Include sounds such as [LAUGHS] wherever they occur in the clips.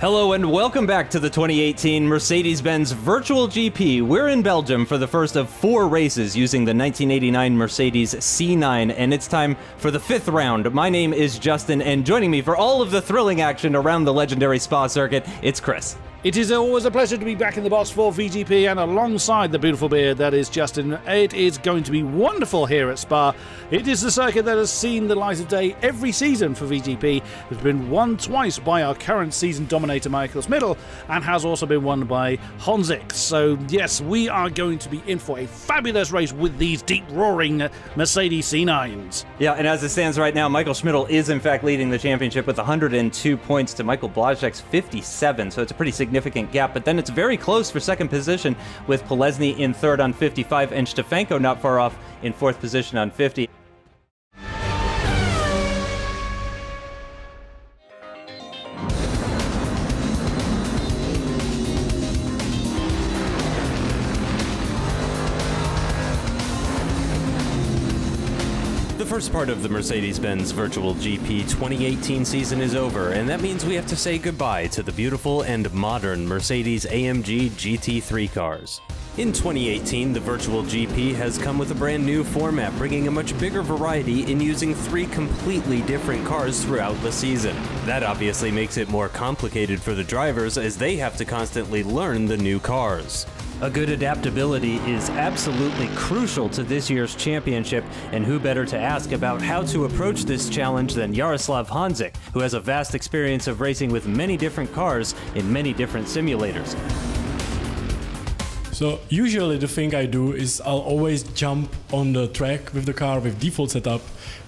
Hello and welcome back to the 2018 Mercedes-Benz Virtual GP. We're in Belgium for the first of four races using the 1989 Mercedes C9 and it's time for the fifth round. My name is Justin and joining me for all of the thrilling action around the legendary Spa circuit, it's Chris. It is always a pleasure to be back in the box for VGP and alongside the beautiful beard that is Justin. It is going to be wonderful here at Spa. It is the circuit that has seen the light of day every season for VGP. It's been won twice by our current season dominator Michael Schmidl and has also been won by Honzik. So, yes, we are going to be in for a fabulous race with these deep roaring Mercedes C9s. Yeah, and as it stands right now, Michael Schmidl is in fact leading the championship with 102 points to Michael Blazek's 57, so it's a pretty significant significant gap, but then it's very close for second position with Polesny in third on 55 and Stefanko not far off in fourth position on 50. First part of the Mercedes-Benz Virtual GP 2018 season is over, and that means we have to say goodbye to the beautiful and modern Mercedes AMG GT3 cars. In 2018, the Virtual GP has come with a brand new format, bringing a much bigger variety in using three completely different cars throughout the season. That obviously makes it more complicated for the drivers as they have to constantly learn the new cars. A good adaptability is absolutely crucial to this year's championship, and who better to ask about how to approach this challenge than Jaroslav Honzik, who has a vast experience of racing with many different cars in many different simulators. So usually the thing I do is I'll always jump on the track with the car with default setup.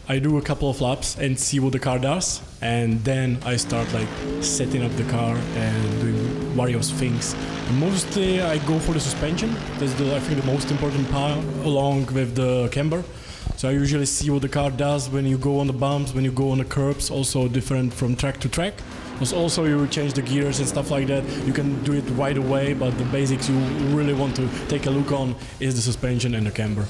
I do a couple of laps and see what the car does and then I start like setting up the car and doing various things. Mostly uh, I go for the suspension. That's the I think the most important part along with the camber. So I usually see what the car does when you go on the bumps, when you go on the curbs, also different from track to track. Because also you change the gears and stuff like that. You can do it right away, but the basics you really want to take a look on is the suspension and the camber.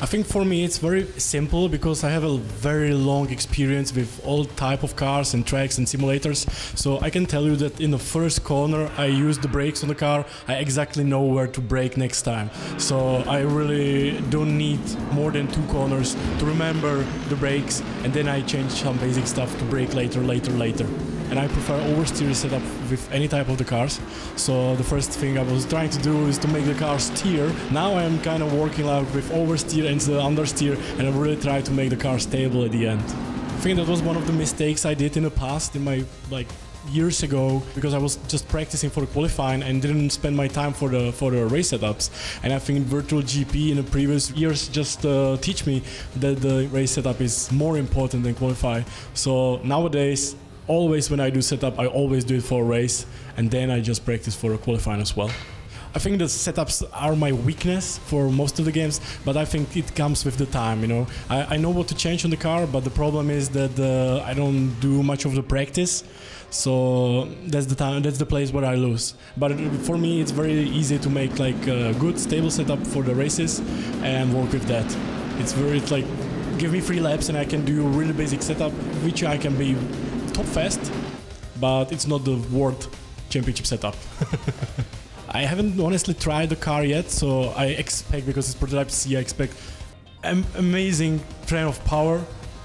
I think for me it's very simple because I have a very long experience with all type of cars and tracks and simulators. So I can tell you that in the first corner I use the brakes on the car. I exactly know where to brake next time. So I really don't need more than two corners to remember the brakes and then I change some basic stuff to brake later, later, later and I prefer oversteer setup with any type of the cars. So the first thing I was trying to do is to make the car steer. Now I'm kind of working out with oversteer and the understeer and I really try to make the car stable at the end. I think that was one of the mistakes I did in the past in my like years ago because I was just practicing for qualifying and didn't spend my time for the for the race setups. And I think virtual GP in the previous years just uh, teach me that the race setup is more important than qualify. So nowadays always when I do setup, I always do it for a race, and then I just practice for a qualifying as well. I think the setups are my weakness for most of the games, but I think it comes with the time. You know, I, I know what to change on the car, but the problem is that uh, I don't do much of the practice, so that's the time. That's the place where I lose. But for me, it's very easy to make like a good stable setup for the races and work with that. It's very it's like give me three laps and I can do a really basic setup, which I can be top fast, but it's not the world championship setup. [LAUGHS] I haven't honestly tried the car yet, so I expect, because it's prototype C, I expect am amazing train of power,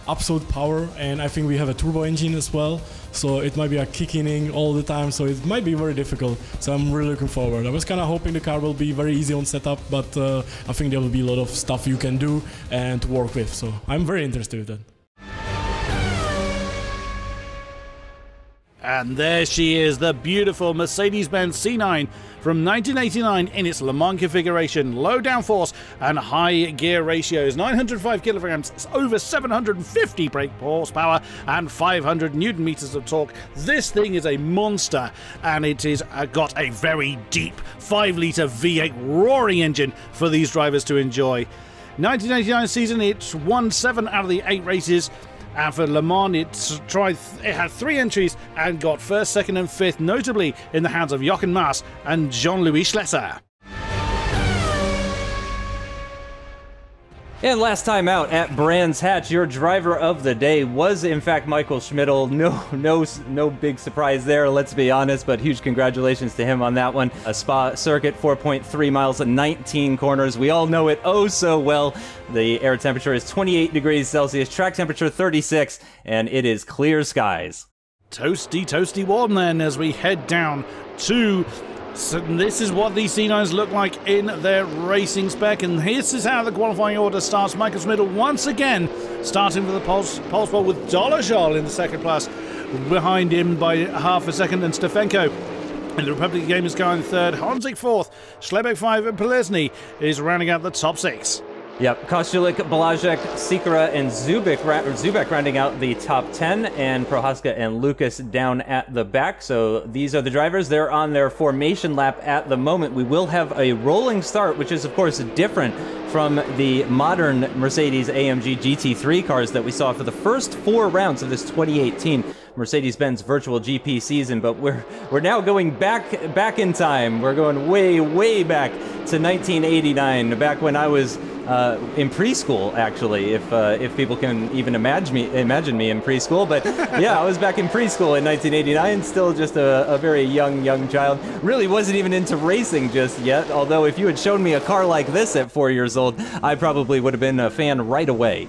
absolute power, and I think we have a turbo engine as well, so it might be a kicking all the time, so it might be very difficult, so I'm really looking forward. I was kind of hoping the car will be very easy on setup, but uh, I think there will be a lot of stuff you can do and work with, so I'm very interested in that. And there she is, the beautiful Mercedes-Benz C9 from 1989 in its Le Mans configuration, low downforce and high gear ratios, 905 kilograms, over 750 brake horsepower and 500 newton meters of torque. This thing is a monster and it is uh, got a very deep 5 litre V8 roaring engine for these drivers to enjoy. 1989 season, it's won 7 out of the 8 races and for Le Mans, it tried it had three entries and got first, second, and fifth, notably in the hands of Jochen Mass and Jean-Louis Schlesser. And last time out at Brands Hatch, your driver of the day was in fact Michael Schmidl. No, no, no big surprise there. Let's be honest, but huge congratulations to him on that one. A Spa circuit, 4.3 miles, 19 corners. We all know it oh so well. The air temperature is 28 degrees Celsius, track temperature 36, and it is clear skies. Toasty, toasty warm then as we head down to so this is what these C9s look like in their racing spec, and this is how the qualifying order starts. Michael Schmidl once again starting with the pulse, pulse ball with Dolezal in the second place, behind him by half a second, and Stefanko and the Republic of Gamers in third, Honzik fourth, Schlebek five, and Polesny is rounding out the top six. Yep, Kostulik, Blazek, Sikora, and Zubik, Zubek rounding out the top 10, and Prohaska and Lucas down at the back. So these are the drivers. They're on their formation lap at the moment. We will have a rolling start, which is, of course, different from the modern Mercedes AMG GT3 cars that we saw for the first four rounds of this 2018 Mercedes-Benz Virtual GP season. But we're we're now going back back in time. We're going way way back to 1989, back when I was uh, in preschool, actually, if uh, if people can even imagine me imagine me in preschool. But yeah, I was back in preschool in 1989, still just a, a, very young young child. Really wasn't even into racing just yet. Although if you had shown me a car like this at four years old, I probably would have been a fan right away.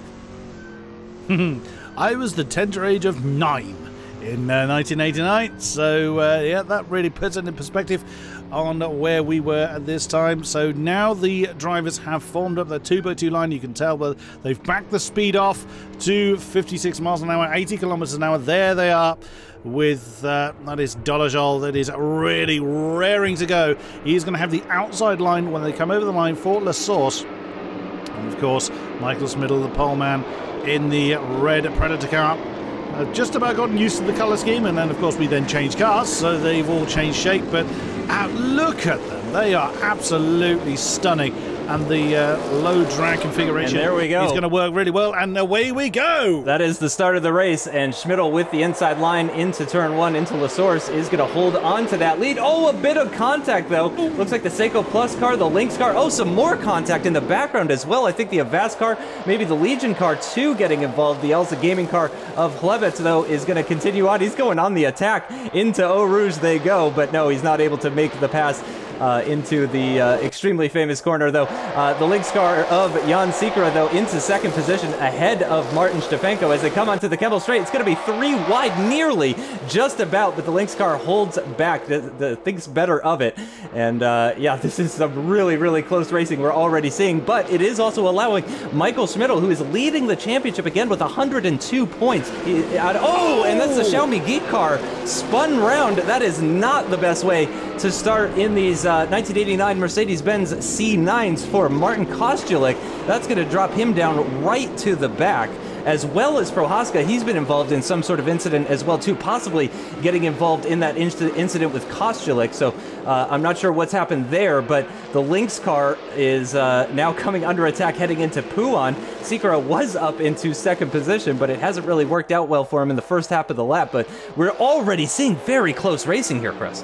[LAUGHS] I was the tender age of nine in uh, 1989. So uh, yeah, that really puts it in perspective on where we were at this time. So now the drivers have formed up their 2x2 line. You can tell but they've backed the speed off to 56 miles an hour, 80 kilometers an hour. There they are with uh, that is Dolezal that is really raring to go. He's going to have the outside line when they come over the line for La Source. And of course, Michael Schmidl, the pole man, in the red Predator car. Uh, just about gotten used to the colour scheme, and then of course we then changed cars, so they've all changed shape. But uh, look at them; they are absolutely stunning and the uh, low drag configuration. And there we go. Is going to work really well, and away we go. That is the start of the race, and Schmidl with the inside line into turn one into La Source is going to hold on to that lead. Oh, a bit of contact though. Looks like the Seiko Plus car, the Lynx car. Oh, some more contact in the background as well. I think the Avast car, maybe the Legion car too, getting involved. The Elsa Gaming car of Hlebet though is going to continue on. He's going on the attack into Eau Rouge. They go, but no, he's not able to make the pass uh, into the uh, extremely famous corner, though. Uh, the Lynx car of Jan Sikora, though, into second position ahead of Martin Stefanko as they come onto the Kemmel Straight. It's going to be three wide, nearly, just about, but the Lynx car holds back, the, the, thinks better of it. And uh, yeah, [LAUGHS] this is some really, really close racing we're already seeing, but it is also allowing Michael Schmidl, who is leading the championship again with 102 points. He, oh, and that's the Xiaomi Geek car spun round. That is not the best way to start in these uh, 1989 Mercedes-Benz C9s for Martin Kostulik. That's going to drop him down right to the back as well as Prohaska. He's been involved in some sort of incident as well too, possibly getting involved in that incident with Kostulik. So uh, I'm not sure what's happened there, but the Lynx car is uh, now coming under attack heading into Pouhon. Sikora was up into second position, but it hasn't really worked out well for him in the first half of the lap. But we're already seeing very close racing here, Chris.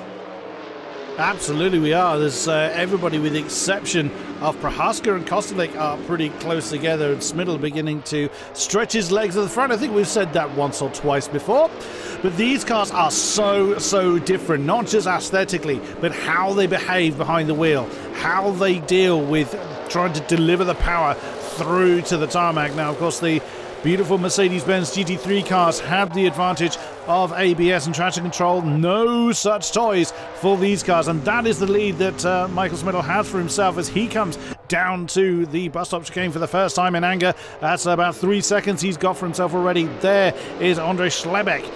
Absolutely, we are. There's uh, everybody, with the exception of Prohaska and Kostulik, are pretty close together. And Schmidl beginning to stretch his legs at the front. I think we've said that once or twice before. But these cars are so, so different, not just aesthetically, but how they behave behind the wheel, how they deal with trying to deliver the power through to the tarmac. Now, of course, the Beautiful Mercedes Benz GT3 cars have the advantage of ABS and traction control. No such toys for these cars, and that is the lead that uh, Michael Schmidl has for himself as he comes down to the bus stop chicane for the first time in anger. That's about three seconds he's got for himself already. There is Andre Schlebek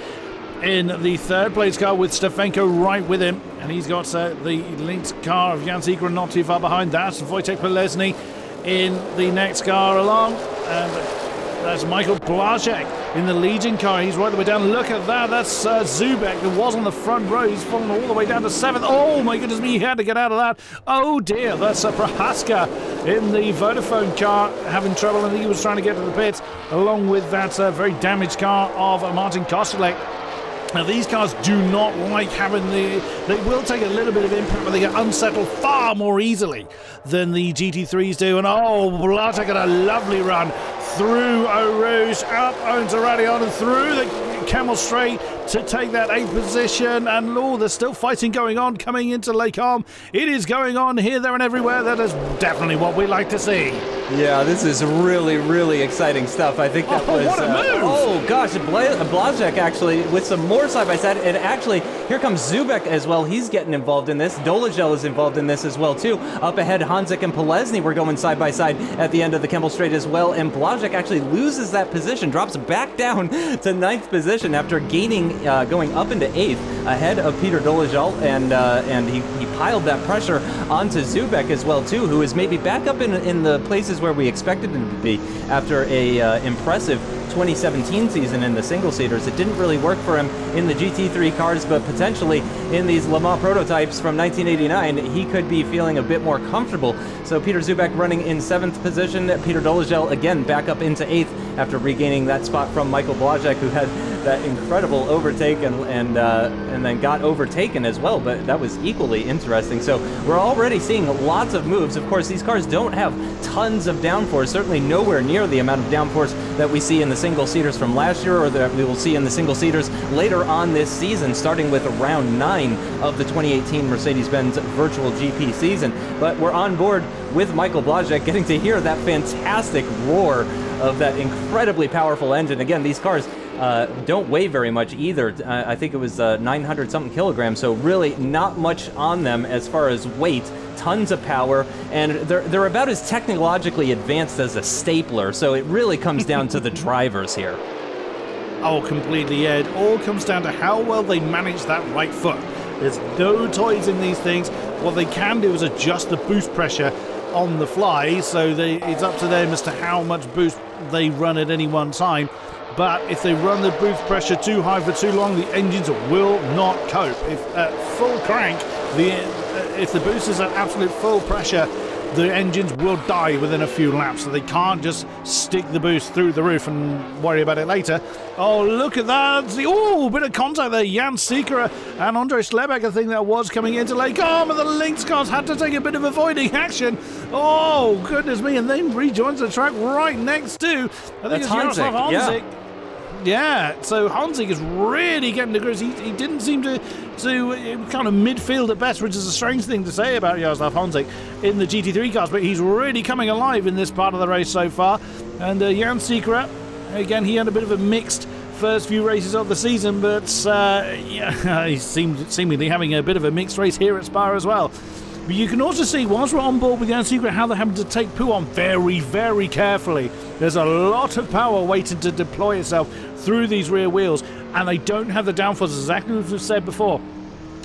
in the third place car with Stefanko right with him. And he's got uh, the Lynx car of Jan Sikora not too far behind. That's Wojtek Polesny in the next car along. And that's Michael Blazek in the Legion car. He's right the way down. Look at that. That's uh, Zubek, who was on the front row. He's fallen all the way down to seventh. Oh, my goodness me. He had to get out of that. Oh, dear. That's uh, Prohaska in the Vodafone car having trouble. I think he was trying to get to the pits along with that uh, very damaged car of uh, Martin Kostulik. Now these cars do not like having the. They will take a little bit of impact, but they get unsettled far more easily than the GT3s do. And oh, Blata got a lovely run through Eau up onto Raidillon, and through the Kemmel Straight to take that eighth position. And oh, there's still fighting going on coming into Les Combes. It is going on here, there, and everywhere. That is definitely what we like to see. Yeah, this is really, really exciting stuff. I think that Oh, was. what a uh, move! oh gosh, Bla- Blazek actually with some more side by side, and actually here comes Zubek as well. He's getting involved in this. Dolezal is involved in this as well too. Up ahead, Hanzik and Polesny were going side by side at the end of the Kemmel Straight as well, and Blazek actually loses that position, drops back down [LAUGHS] to ninth position after gaining, uh, going up into eighth ahead of Peter Dolagel, and uh, and he, he piled that pressure onto Zubek as well too, who is maybe back up in in the places where we expected him to be after a uh, impressive 2017 season in the single seaters. It didn't really work for him in the GT3 cars, but potentially in these Le Mans prototypes from 1989, he could be feeling a bit more comfortable. So Peter Zubek running in seventh position. Peter Dolezal again back up into eighth after regaining that spot from Michael Blazek, who had that incredible overtake and and uh, and then got overtaken as well. But that was equally interesting. So we're already seeing lots of moves. Of course, these cars don't have tons of downforce. Certainly nowhere near the amount of downforce that we see in the single seaters from last year, or that we will see in the single seaters later on this season, starting with round nine of the 2018 Mercedes-Benz Virtual GP season. But we're on board with Michael Blazek, getting to hear that fantastic roar of that incredibly powerful engine. Again, these cars uh, don't weigh very much either. Uh, I think it was uh, 900 something kilograms, so really not much on them as far as weight. Tons of power, and they're, they're about as technologically advanced as a stapler, so it really comes [LAUGHS] down to the drivers here. Oh, completely, yeah. It all comes down to how well they manage that right foot. There's no toys in these things. What they can do is adjust the boost pressure on the fly, so they, it's up to them as to how much boost they run at any one time. But if they run the boost pressure too high for too long, the engines will not cope. If at full crank, the uh, if the boost is at absolute full pressure, the engines will die within a few laps, so they can't just stick the boost through the roof and worry about it later. Oh, look at that! Oh, bit of contact there. Jan Sikora and Andre Schlebeck, I think that was coming into Les Combes, and the Lynx cars had to take a bit of avoiding action. Oh, goodness me! And then rejoins the track right next to, I think That's it's Jaroslav Hanzik, yeah. Yeah, so Hanzik is really getting the grooves. He, he didn't seem to to uh, kind of midfield at best, which is a strange thing to say about Jaroslav Hanzik in the GT3 cars, but he's really coming alive in this part of the race so far. And uh, Jan Sikora, again, he had a bit of a mixed first few races of the season, but uh, [LAUGHS] yeah, he seemed seemingly having a bit of a mixed race here at Spa as well. But you can also see, whilst we're on board with Jan Sikora, how they're having to take Pouhon very, very carefully. There's a lot of power waiting to deploy itself through these rear wheels, and they don't have the downforce, exactly as we've said before.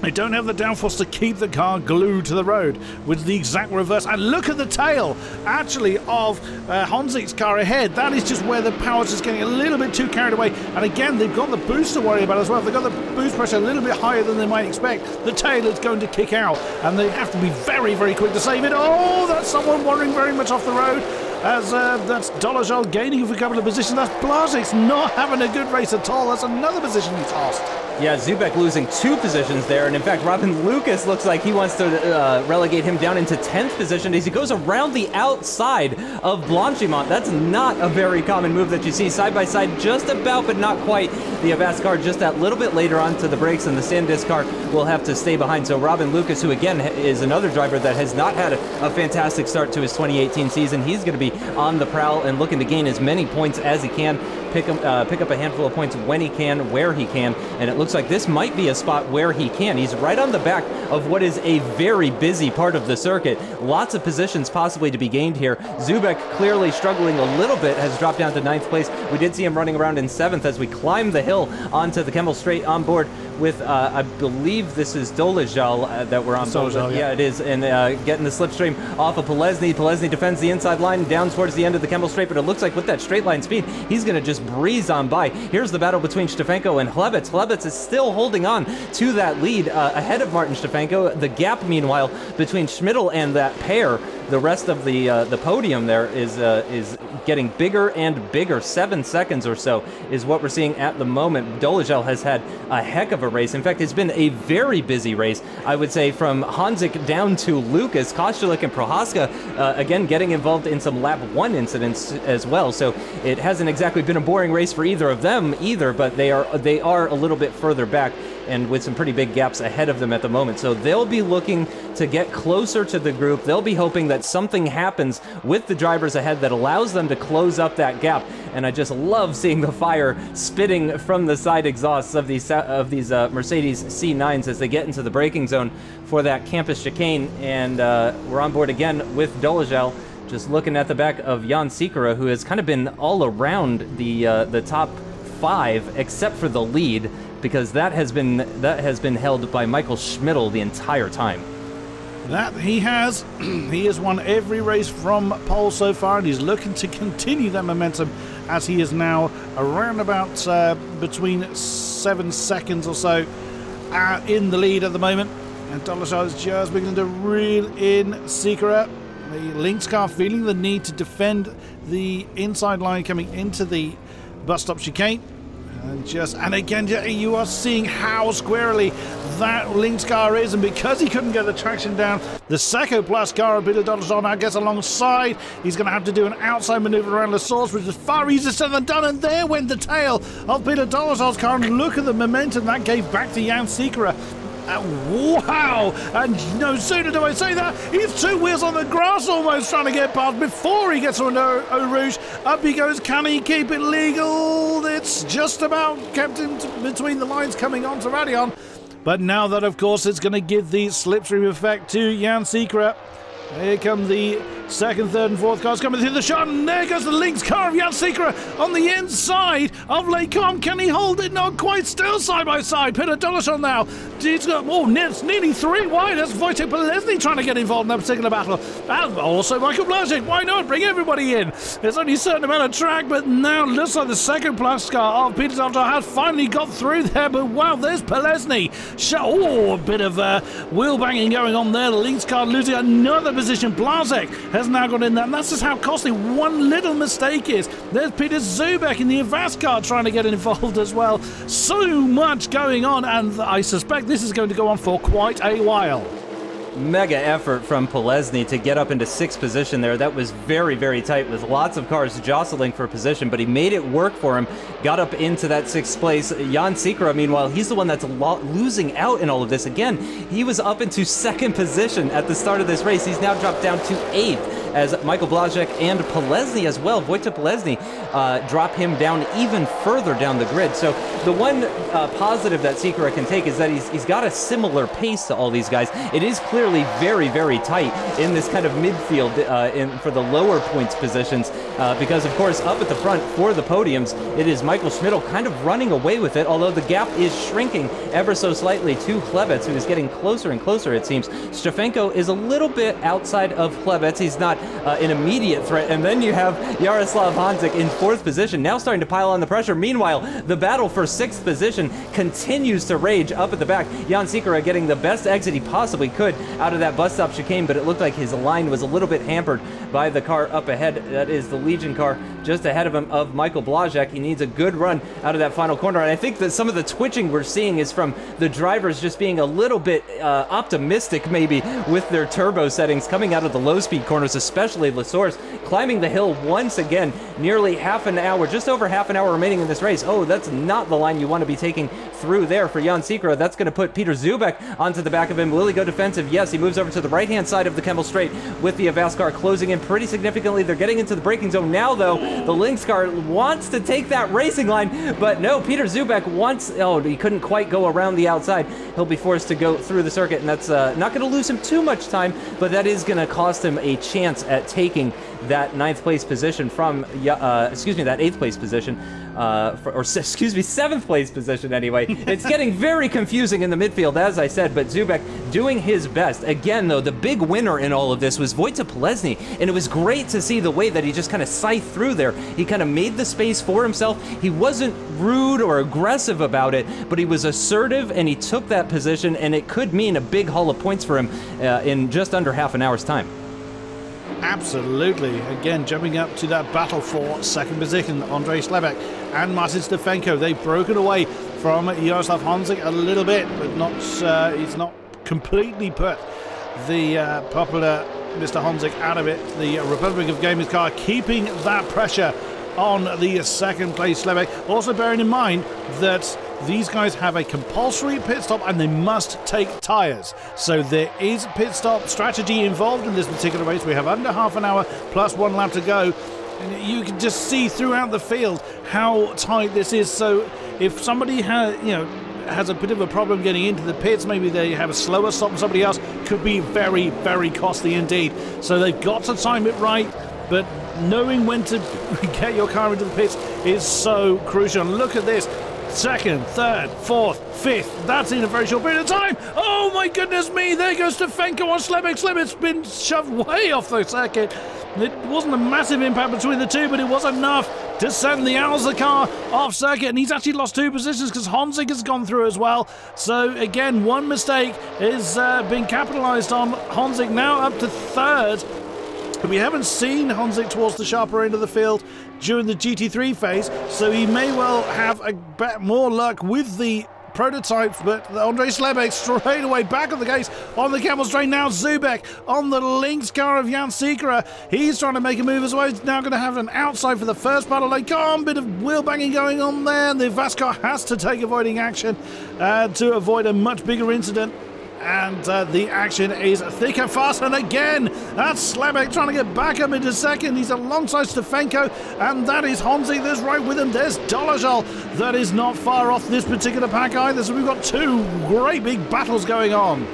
They don't have the downforce to keep the car glued to the road, with the exact reverse. And look at the tail, actually, of uh, Honzik's car ahead. That is just where the power's just getting a little bit too carried away. And again, they've got the boost to worry about as well. They've got the boost pressure a little bit higher than they might expect, the tail is going to kick out, and they have to be very, very quick to save it. Oh, that's someone wandering very much off the road. As uh, that's Dolezal gaining a couple of positions. That's Blazek's not having a good race at all. That's another position he's lost. Yeah, Zubek losing two positions there, and in fact, Robin Lucas looks like he wants to uh, relegate him down into 10th position as he goes around the outside of Blanchimont. That's not a very common move that you see side by side, just about, but not quite. The Avast car just that little bit later onto the brakes, and the Sandis car will have to stay behind. So Robin Lucas, who again is another driver that has not had a, a fantastic start to his 2018 season, he's going to be on the prowl and looking to gain as many points as he can pick up, uh, pick up a handful of points when he can, where he can, and it looks like this might be a spot where he can. He's right on the back of what is a very busy part of the circuit. Lots of positions possibly to be gained here. Zubek clearly struggling a little bit, has dropped down to ninth place. We did see him running around in seventh as we climb the hill onto the Kemmel Straight on board with, uh, I believe this is Dolezal uh, that we're on Dolezal, yeah. Yeah, it is, and uh, getting the slipstream off of Polesny. Polesny defends the inside line down towards the end of the Kemmel Straight, but it looks like with that straight line speed, he's going to just breeze on by. Here's the battle between Stefanko and Hlebets. Hlebets is still holding on to that lead uh, ahead of Martin Stefanko. The gap, meanwhile, between Schmidl and that pair the rest of the uh, the podium there is uh, is getting bigger and bigger. Seven seconds or so is what we're seeing at the moment. Dolezel has had a heck of a race. In fact, it's been a very busy race. I would say from Honzik down to Lucas, Kostulik and Prohaska, uh, again getting involved in some lap one incidents as well. So it hasn't exactly been a boring race for either of them either, but they are they are a little bit further back and with some pretty big gaps ahead of them at the moment. So they'll be looking to get closer to the group. They'll be hoping that something happens with the drivers ahead that allows them to close up that gap. And I just love seeing the fire spitting from the side exhausts of these of these uh, Mercedes C9s as they get into the braking zone for that campus chicane. And uh, we're on board again with Dolezel just looking at the back of Jan Sikora, who has kind of been all around the uh, the top five, except for the lead because that has been that has been held by Michael Schmidl the entire time. That he has. [CLEARS THROAT] he has won every race from pole so far, and he's looking to continue that momentum as he is now around about uh, between seven seconds or so uh, in the lead at the moment. And Dolezel is just beginning to reel in Sikora. The Lynx car feeling the need to defend the inside line coming into the bus stop chicane. And just and again, you are seeing how squarely that Lynx car is, and because he couldn't get the traction down, the Seco Plus car of Peter Dolezel now gets alongside. He's going to have to do an outside maneuver around the source, which is far easier said than done. And there went the tail of Peter Dolezel's car, and look at the momentum that gave back to Jan Sikora. Uh, wow! And no sooner do I say that, he's two wheels on the grass almost trying to get past before he gets on Eau Rouge. Up he goes. Can he keep it legal? It's just about kept him between the lines coming on to Raidillon. But now that, of course, it's going to give the slipstream effect to Jan Sikora. Here come the second, third, and fourth cars coming through the shot, and there goes the Lynx car of Jan Sikora on the inside of Les Combes. Can he hold it? Not quite. Still side by side. Peter Dolezel now. He's got, oh, it's nearly three wide. That's Wojtek Polesny trying to get involved in that particular battle. And also Michael Blazek. Why not? Bring everybody in. There's only a certain amount of track, but now looks like the second plus car of Peter Dolezel has finally got through there. But wow, there's Polesny. Oh, a bit of uh, wheel banging going on there. The Lynx car losing another position. Blazek has now got in there, and that's just how costly one little mistake is. There's Peter Zubek in the Avast car trying to get involved as well. So much going on, and I suspect this is going to go on for quite a while mega effort from Polesny to get up into sixth position there. That was very, very tight with lots of cars jostling for position, but he made it work for him. Got up into that sixth place. Jan Sikora, meanwhile, he's the one that's lo- losing out in all of this. Again, he was up into second position at the start of this race. He's now dropped down to eighth as Michael Blazek and Polesny as well, Wojtek Polesny, uh, drop him down even further down the grid. So the one uh, positive that Sikora can take is that he's, he's got a similar pace to all these guys. It is clearly very, very tight in this kind of midfield uh, in, for the lower points positions uh, because, of course, up at the front for the podiums, it is Michael Schmidl kind of running away with it, although the gap is shrinking ever so slightly to Chlebets, who is getting closer and closer, it seems. Stefanko is a little bit outside of Chlebets. He's not uh, an immediate threat. And then you have Jaroslav Honzik in fourth position, now starting to pile on the pressure. Meanwhile, the battle for sixth position continues to rage up at the back. Jan Sikora getting the best exit he possibly could out of that bus stop chicane, but it looked like his line was a little bit hampered by the car up ahead. That is the Legion car just ahead of him of Michael Blazek. He needs a good run out of that final corner. And I think that some of the twitching we're seeing is from the drivers just being a little bit uh, optimistic maybe with their turbo settings coming out of the low speed corners, especially La Source climbing the hill once again, nearly half an hour, just over half an hour remaining in this race. Oh, that's not the line you want to be taking through there for Jan Sikora. That's going to put Peter Zubek onto the back of him. Will he go defensive? Yes, he moves over to the right-hand side of the Kemmel Straight with the Avast car closing in pretty significantly. They're getting into the braking zone now, though. The Lynx car wants to take that racing line, but no, Peter Zubek wants, oh, he couldn't quite go around the outside. He'll be forced to go through the circuit, and that's uh, not going to lose him too much time, but that is going to cost him a chance at taking that ninth place position from, uh, excuse me, that eighth place position, uh, for, or [LAUGHS] excuse me, seventh place position anyway. it's getting very confusing in the midfield, as I said, but Zubek doing his best. Again, though, the big winner in all of this was Wojtek Polesny, and it was great to see the way that he just kind of scythed through there. He kind of made the space for himself. He wasn't rude or aggressive about it, but he was assertive and he took that position, and it could mean a big haul of points for him uh, in just under half an hour's time. Absolutely. Again, jumping up to that battle for second position, Andrei Slebek and Martin Stefanko. They've broken away from Jaroslav Honzik a little bit, but not. Uh, he's not completely put the uh, popular Mr. Honzik out of it. The Republic of Gamers car keeping that pressure on the second place Slebek. Also bearing in mind that these guys have a compulsory pit stop and they must take tyres. So there is pit stop strategy involved in this particular race. We have under half an hour plus one lap to go. And you can just see throughout the field how tight this is. So if somebody has, you know, has a bit of a problem getting into the pits, maybe they have a slower stop than somebody else, could be very, very costly indeed. So they've got to time it right, but knowing when to [LAUGHS] get your car into the pits is so crucial. And look at this. Second, third, fourth, fifth. That's in a very short period of time. Oh my goodness me! There goes Stefanko on Slebek. Slebek's been shoved way off the circuit. It wasn't a massive impact between the two, but it was enough to send the Alza car off circuit. And he's actually lost two positions because Honzik has gone through as well. So, again, one mistake is uh, being capitalised on. Honzik now up to third. We haven't seen Honzik towards the sharper end of the field during the GT3 phase, so he may well have a bit more luck with the prototypes, but Andrei Slebek straight away back on the case on the Kemmel Strain. Now Zubek on the Lynx car of Jan Sikora. He's trying to make a move as well. He's now going to have an outside for the first part lane. Come on, bit of wheel banging going on there. And The Vascar has to take avoiding action uh, to avoid a much bigger incident and uh, the action is thick and fast. And again, that's Slebek trying to get back up into second. He's alongside Stefanko, and that is Honzik that's right with him. There's Dolezal that is not far off this particular pack either. So we've got two great big battles going on.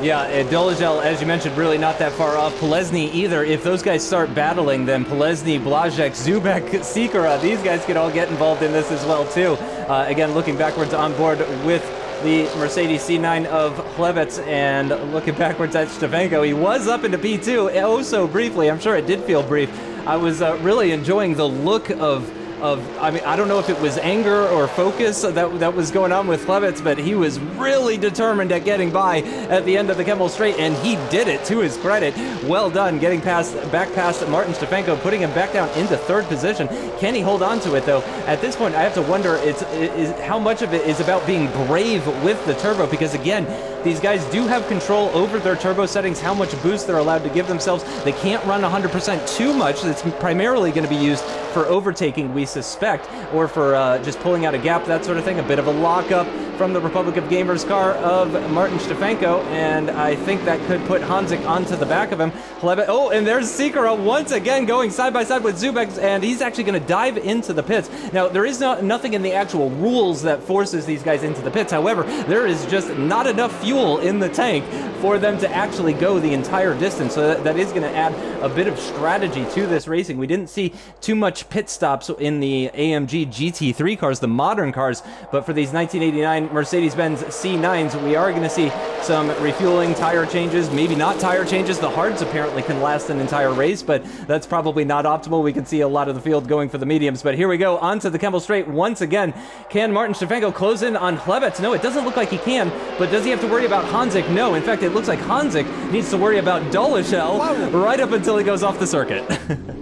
Yeah, uh, Dolezal, as you mentioned, really not that far off. Polesny either. If those guys start battling, then Polesny, Blazek, Zubek, Sikora, these guys could all get involved in this as well, too. Uh, again, looking backwards on board with the Mercedes C9 of Chlebets and looking backwards at Stefanko. He was up into P2 oh so briefly. I'm sure it did feel brief. I was uh, really enjoying the look of of I mean I don't know if it was anger or focus that that was going on with Clevitz, but he was really determined at getting by at the end of the Kemmel Straight, and he did it to his credit. Well done, getting past back past Martin Stefanko, putting him back down into third position. Can he hold on to it though? At this point, I have to wonder it's is how much of it is about being brave with the turbo because again these guys do have control over their turbo settings, how much boost they're allowed to give themselves. They can't run 100% too much. It's primarily going to be used for overtaking, we suspect, or for uh, just pulling out a gap, that sort of thing. A bit of a lockup from the Republic of Gamers car of Martin Stefanko, and I think that could put Hanzik onto the back of him. Oh, and there's Sikora once again going side by side with Zubek, and he's actually going to dive into the pits. Now, there is no, nothing in the actual rules that forces these guys into the pits. However, there is just not enough fuel in the tank for them to actually go the entire distance. So that, that is going to add a bit of strategy to this racing. We didn't see too much pit stops in the AMG GT3 cars, the modern cars, but for these 1989 Mercedes-Benz C9s, we are going to see some refueling, tire changes, maybe not tire changes. The hards apparently can last an entire race, but that's probably not optimal. We can see a lot of the field going for the mediums, but here we go onto the Kemmel Straight once again. Can Martin Stefanko close in on Chlebets? No, it doesn't look like he can, but does he have to worry about Honzik? No, in fact, it looks like Honzik needs to worry about Dolezal right up until he goes off the circuit. [LAUGHS]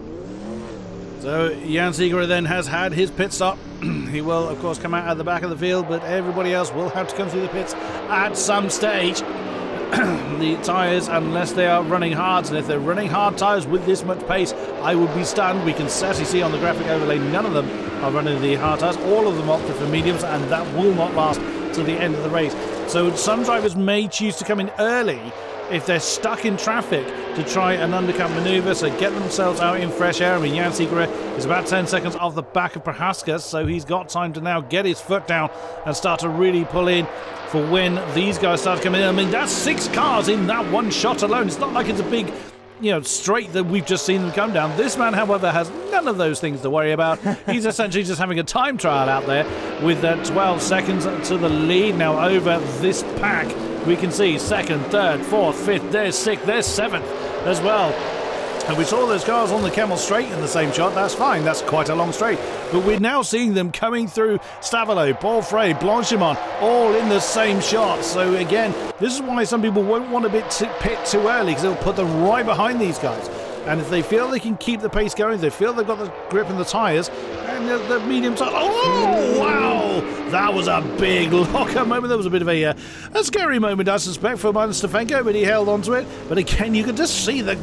So Jan Sikora then has had his pit stop. [CLEARS THROAT] he will, of course, come out at the back of the field, but everybody else will have to come through the pits at some stage. [CLEARS THROAT] the tyres, unless they are running hard. and if they're running hard tyres with this much pace, I would be stunned. We can certainly see on the graphic overlay none of them are running the hard tyres. All of them opted for mediums, and that will not last till the end of the race. So some drivers may choose to come in early if they're stuck in traffic to try an undercut maneuver, so get themselves out in fresh air. I mean, Jan Sikora is about 10 seconds off the back of Prohaska, so he's got time to now get his foot down and start to really pull in for when these guys start coming in. I mean, that's six cars in that one shot alone. It's not like it's a big you know, straight that we've just seen them come down. This man, however, has none of those things to worry about. [LAUGHS] He's essentially just having a time trial out there with uh, 12 seconds to the lead now over this pack we can see second, third, fourth, fifth, there's sixth, there's seventh as well. And we saw those cars on the Kemmel Straight in the same shot. That's fine. That's quite a long straight. But we're now seeing them coming through Stavelot, Paul Frère, Blanchimont, all in the same shot. So again, this is why some people won't want to pit too early because it'll put them right behind these guys. And if they feel they can keep the pace going, they feel they've got the grip in the tyres, and the, the medium tyre. Oh, wow! That was a big [LAUGHS] locker moment. That was a bit of a, uh, a scary moment, I suspect, for Martin Stefanko, but he held onto it. But again, you could just see the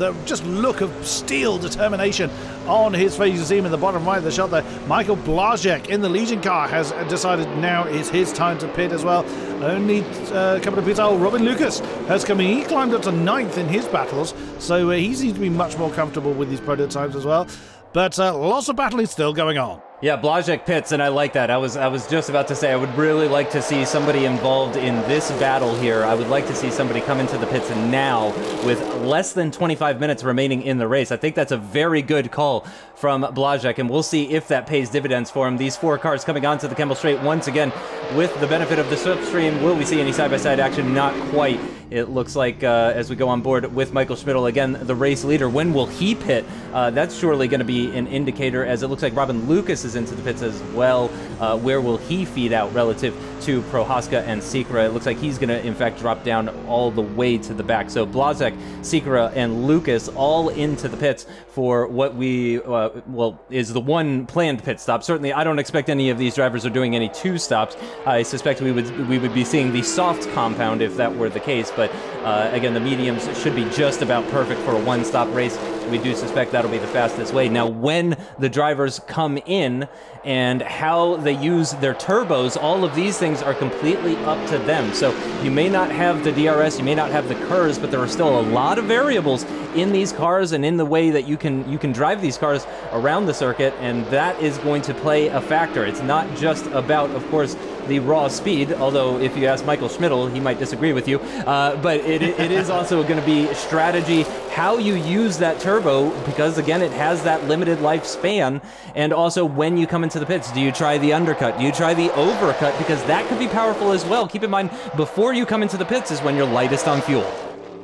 the just look of steel determination on his face. You see him in the bottom right of the shot there. Michael Blazek in the Legion car has decided now is his time to pit as well. Only uh, a couple of pits. Oh, Robin Lucas has come in. He climbed up to ninth in his battles, so uh, he seems to be much more comfortable with these prototypes as well. But uh, lots of battling still going on. Yeah, Blazek pits, and I like that. I was I was just about to say I would really like to see somebody involved in this battle here. I would like to see somebody come into the pits now with less than 25 minutes remaining in the race. I think that's a very good call from Blazek, and we'll see if that pays dividends for him. These four cars coming onto the Kemmel Straight once again with the benefit of the slipstream. Will we see any side-by-side -side action? Not quite. It looks like uh, as we go on board with Michael Schmidl, again, the race leader, when will he pit? Uh, that's surely going to be an indicator as it looks like Robin Lucas is into the pits as well. Uh, where will he feed out relative to Prohaska and Sikora? It looks like he's going to, in fact, drop down all the way to the back. So Blazek, Sikora, and Lucas all into the pits for what we, uh, well, is the one planned pit stop. Certainly, I don't expect any of these drivers are doing any two stops. I suspect we would we would be seeing the soft compound if that were the case. But uh, again, the mediums should be just about perfect for a one-stop race. We do suspect that'll be the fastest way. Now, when the drivers come in and how they use their turbos, all of these things are completely up to them. So you may not have the DRS, you may not have the KERS, but there are still a lot of variables in these cars and in the way that you can you can drive these cars around the circuit, and that is going to play a factor. It's not just about, of course, the raw speed, although if you ask Michael Schmidl, he might disagree with you. Uh, but it, it is [LAUGHS] also going to be strategy, how you use that turbo, because again, it has that limited lifespan, and also when you come into the pits, do you try the undercut? Do you try the overcut? Because that could be powerful as well. Keep in mind, before you come into the pits is when you're lightest on fuel.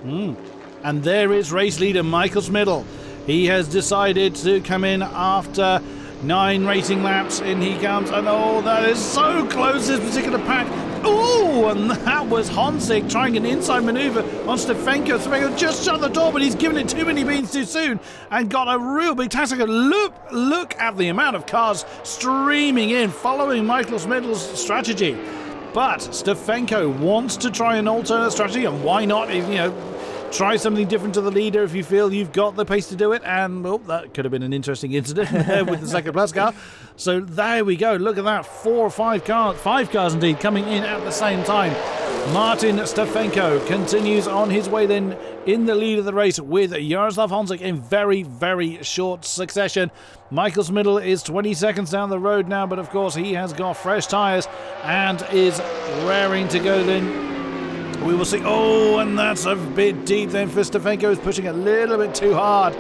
Mm. And there is race leader Michael Schmidl. He has decided to come in after nine racing laps. In he comes, and oh, that is so close, this particular pack. Oh, and that was Honzik trying an inside maneuver on Stefanko. Stefanko just shut the door, but he's given it too many beans too soon and got a real big task. Look, look at the amount of cars streaming in, following Michael Schmidl's strategy. But Stefanko wants to try an alternate strategy, and why not? You know, try something different to the leader if you feel you've got the pace to do it. And well, that could have been an interesting incident [LAUGHS] with the second plus car. So there we go. Look at that. Four or five cars, five cars indeed, coming in at the same time. Martin Stefanko continues on his way then in the lead of the race with Jaroslav Honzik in very, very short succession. Michael Schmidl is 20 seconds down the road now, but of course he has got fresh tyres and is raring to go then we will see. Oh, and that's a bit deep then for Stefanko is pushing a little bit too hard.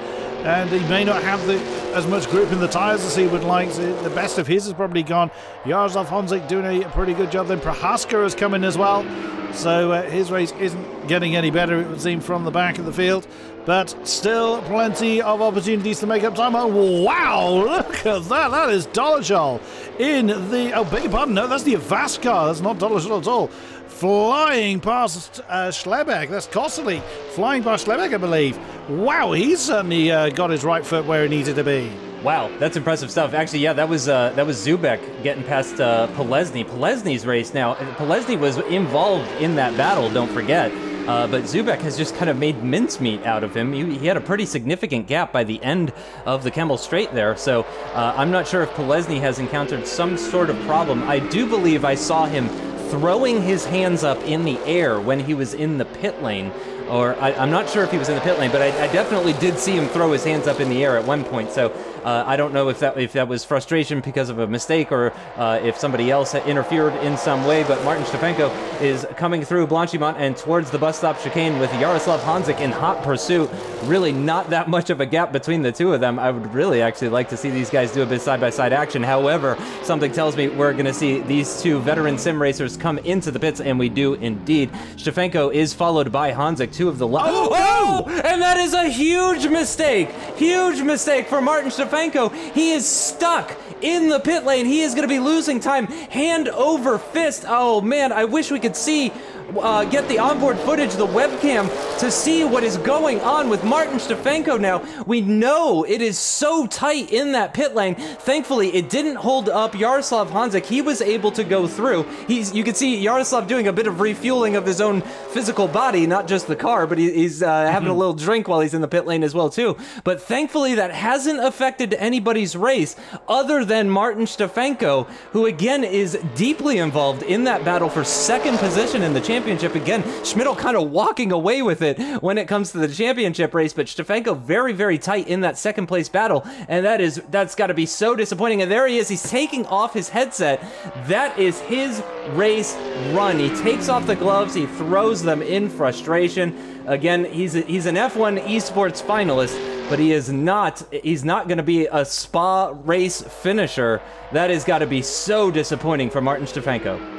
And he may not have the as much grip in the tyres as he would like. The best of his is probably gone. Jaroslav Honzik doing a pretty good job. Then Prohaska has come in as well. So uh, his race isn't getting any better, it would seem, from the back of the field. But still plenty of opportunities to make up time. Oh, wow, look at that. That is Dolezal in the... Oh, beg your pardon. No, that's the Avast. That's not Dolezal at all flying past uh, Schlebeck. That's Kosely flying past Schlebeck, I believe. Wow, he's certainly uh, got his right foot where he needed to be. Wow, that's impressive stuff. Actually, yeah, that was uh, that was Zubek getting past uh, Polesny. Polesny's race now. Polesny was involved in that battle. Don't forget. Uh, but Zubek has just kind of made mincemeat out of him. He, he, had a pretty significant gap by the end of the Kemmel Straight there, so uh, I'm not sure if Polesny has encountered some sort of problem. I do believe I saw him throwing his hands up in the air when he was in the pit lane. Or I, am not sure if he was in the pit lane, but I, I, definitely did see him throw his hands up in the air at one point. So uh, I don't know if that if that was frustration because of a mistake or uh, if somebody else interfered in some way. But Martin Stefanko is coming through Blanchimont and towards the bus stop chicane with Jaroslav Honzik in hot pursuit. Really not that much of a gap between the two of them. I would really actually like to see these guys do a bit side-by-side action. However, something tells me we're going to see these two veteran sim racers come into the pits, and we do indeed. Stefanko is followed by Honzik, two of the... Oh, oh! And that is a huge mistake! Huge mistake for Martin He is stuck in the pit lane. He is going to be losing time hand over fist. Oh man, I wish we could see uh, get the onboard footage, the webcam, to see what is going on with Martin Stefanko now. We know it is so tight in that pit lane. Thankfully, it didn't hold up Jaroslav Hanzik. He was able to go through. He's, you can see Jaroslav doing a bit of refueling of his own physical body, not just the car, but he, he's uh, having a little drink while he's in the pit lane as well too. But thankfully, that hasn't affected anybody's race other than Martin Stefanko, who again is deeply involved in that battle for second position in the championship. Again, Schmidl kind of walking away with it when it comes to the championship race, but Stefanko very, very tight in that second place battle, and that is that's got to be so disappointing. And there he is, he's taking off his headset. That is his race run. He takes off the gloves, he throws them in frustration. Again, he's a, he's an F1 esports finalist, but he is not he's not going to be a spa race finisher. That has got to be so disappointing for Martin Stefanko.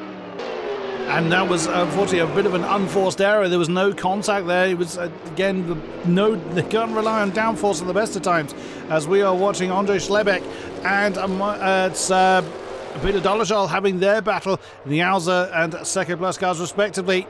And that was unfortunately a bit of an unforced error. There was no contact there. It was again no. They can't rely on downforce at the best of times, as we are watching Andre Schlebeck and um, uh, it's. Uh, Peter Dolezal having their battle the Alza and Second Plus cars respectively.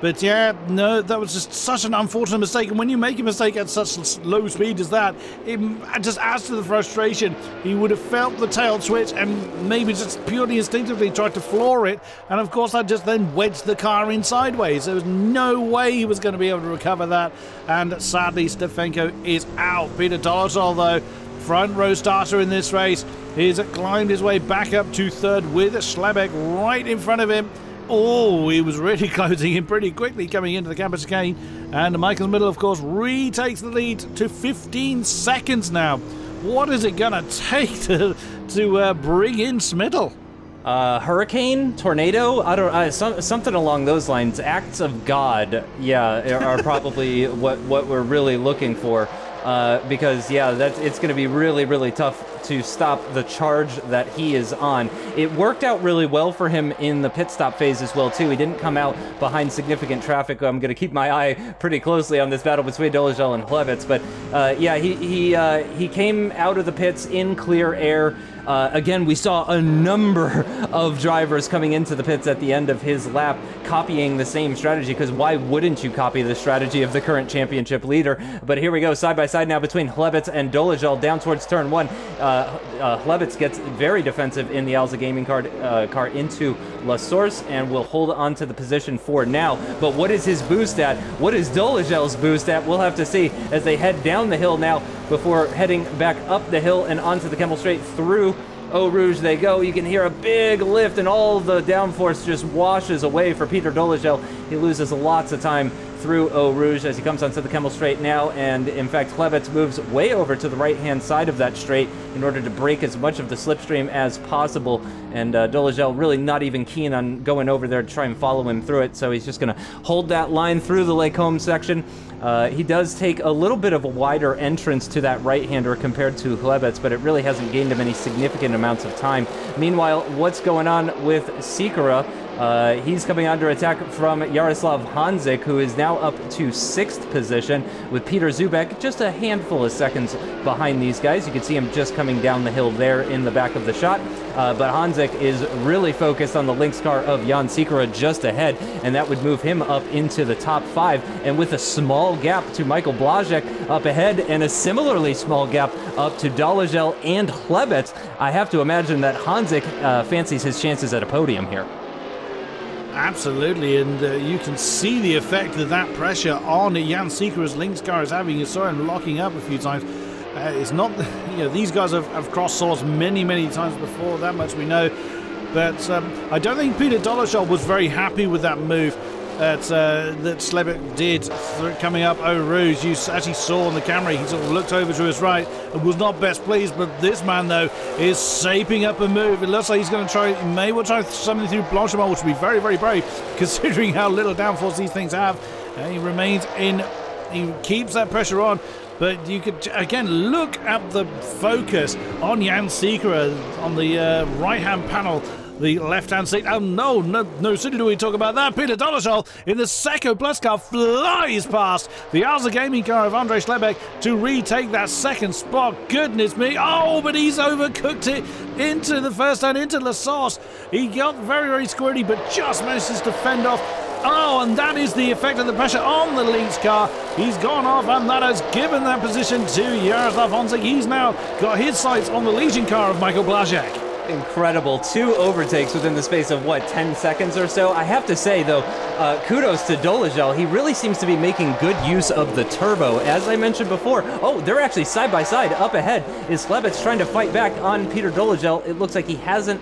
But yeah, no, that was just such an unfortunate mistake. And when you make a mistake at such low speed as that, it just adds to the frustration. He would have felt the tail switch and maybe just purely instinctively tried to floor it. And of course, that just then wedged the car in sideways. There was no way he was going to be able to recover that. And sadly, Stefanko is out. Peter Dolezal, though, front row starter in this race, he's climbed his way back up to third with Schlebeck right in front of him. Oh, he was really [LAUGHS] closing in pretty quickly coming into the campus again. And Michael Schmidl, of course, retakes the lead to 15 seconds now. What is it going [LAUGHS] to take to, to uh, bring in Schmidl? Uh, hurricane, tornado, I don't, uh, some, something along those lines. Acts of God, yeah, are probably [LAUGHS] what what we're really looking for. Uh, because yeah, that's it's going to be really really tough to stop the charge that he is on. It worked out really well for him in the pit stop phase as well too. He didn't come out behind significant traffic. I'm going to keep my eye pretty closely on this battle between Dolezal and Hlevitz, but uh, yeah, he he uh, he came out of the pits in clear air. Uh, again, we saw a number of drivers coming into the pits at the end of his lap copying the same strategy, because why wouldn't you copy the strategy of the current championship leader? But here we go, side by side now between Hlevitz and Dolezal down towards turn one. Uh, uh, Hlevitz gets very defensive in the Alza Gaming card, uh, car into La Source and will hold on to the position for now. But what is his boost at? What is Dolezal's boost at? We'll have to see as they head down the hill now before heading back up the hill and onto the Kemmel Straight through Eau Rouge they go. You can hear a big lift, and all the downforce just washes away for Peter Dolezal. He loses lots of time through Eau Rouge as he comes onto the Kemmel Straight now, and in fact, Hlevitz moves way over to the right-hand side of that straight in order to break as much of the slipstream as possible, and uh, Dolezal really not even keen on going over there to try and follow him through it, so he's just going to hold that line through the Les Combes section. Uh, he does take a little bit of a wider entrance to that right-hander compared to Hlevitz, but it really hasn't gained him any significant amounts of time. Meanwhile, what's going on with Sikora? Uh, he's coming under attack from Jaroslav Hanzik, who is now up to sixth position, with Peter Zubek just a handful of seconds behind these guys. You can see him just coming down the hill there in the back of the shot. Uh, but Hanzik is really focused on the Lynx car of Jan Sikora just ahead, and that would move him up into the top five. And with a small gap to Michael Blazek up ahead, and a similarly small gap up to Dolezal and Hlevitz, I have to imagine that Hanzik uh, fancies his chances at a podium here. Absolutely, and uh, you can see the effect that that pressure on Jan Sikora's Lynx car is having. You saw him locking up a few times. Uh, it's not, [LAUGHS] you know, these guys have, have crossed swords many, many times before, that much we know. But um, I don't think Peter Dolezal was very happy with that move that uh, that Schlebeck did coming up Eau Rouge. You actually saw on the camera he sort of looked over to his right and was not best pleased. But this man though is shaping up a move. It looks like he's going to try. He may well try something through Blanchimont, which would be very very brave [LAUGHS] considering how little downforce these things have. And he remains in. He keeps that pressure on. But you could again look at the focus on Jan Sikora on the uh, right hand panel the left-hand seat. Oh no, no, no sooner do we talk about that. Peter Dolezal in the Seco Plus car flies past the Alza Gaming car of Andre Schlebeck to retake that second spot. Goodness me. Oh, but he's overcooked it into the first and into La Source. He got very, very squirty, but just manages to fend off Oh, and that is the effect of the pressure on the Leeds car. He's gone off, and that has given that position to Jaroslav Honzik. He's now got his sights on the Legion car of Michael Blazek incredible. Two overtakes within the space of, what, 10 seconds or so? I have to say, though, uh, kudos to Dolezal. He really seems to be making good use of the turbo. As I mentioned before, oh, they're actually side by side. Up ahead is Slebets trying to fight back on Peter Dolezal. It looks like he hasn't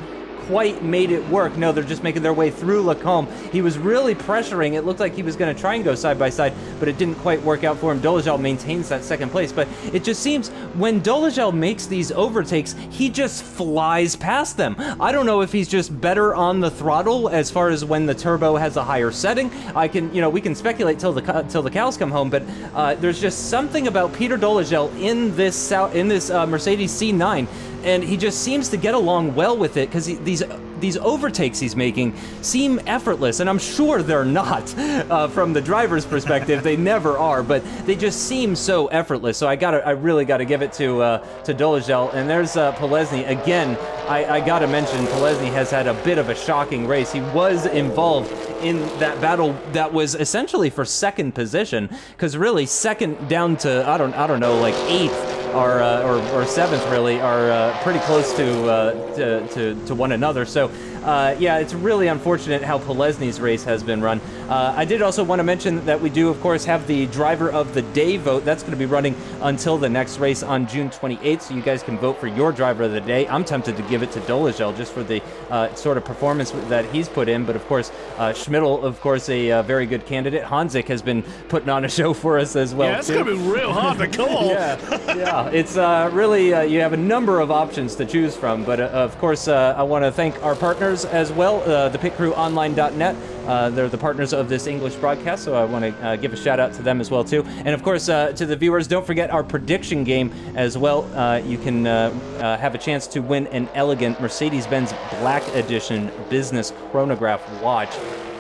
quite made it work. No, they're just making their way through Les Combes. He was really pressuring. It looked like he was going to try and go side by side, but it didn't quite work out for him. Dolezal maintains that second place, but it just seems when Dolezal makes these overtakes, he just flies past them. I don't know if he's just better on the throttle as far as when the turbo has a higher setting. I can, you know, we can speculate till the till the cows come home, but uh, there's just something about Peter Dolezal in this in this uh, Mercedes C9 and he just seems to get along well with it because these these overtakes he's making seem effortless, and I'm sure they're not [LAUGHS] uh, from the driver's perspective. they never are, but they just seem so effortless. So I got I really got to give it to uh, to Dolezal. And there's uh, Polesny again. I, I got to mention Polesny has had a bit of a shocking race. He was involved in that battle that was essentially for second position because really second down to I don't I don't know like eighth are uh, or, or seventh really are uh, pretty close to, uh, to, to, to one another. So uh, yeah, it's really unfortunate how Polesny's race has been run. Uh, I did also want to mention that we do, of course, have the driver of the day vote. That's going to be running until the next race on June 28th, so you guys can vote for your driver of the day. I'm tempted to give it to Dolezal just for the uh, sort of performance that he's put in, but of course, uh, Schmidl, of course, a uh, very good candidate. Honzik has been putting on a show for us as well. Yeah, it's going to be real hard to call. yeah, yeah, it's uh, really you have a number of options to choose from, but of course, I want to thank our partners partners as well, uh, the pitcrewonline.net. Uh, they're the partners of this English broadcast, so I want to uh, give a shout out to them as well too. And of course, uh, to the viewers, don't forget our prediction game as well. Uh, you can uh, uh, have a chance to win an elegant Mercedes-Benz Black Edition Business Chronograph watch,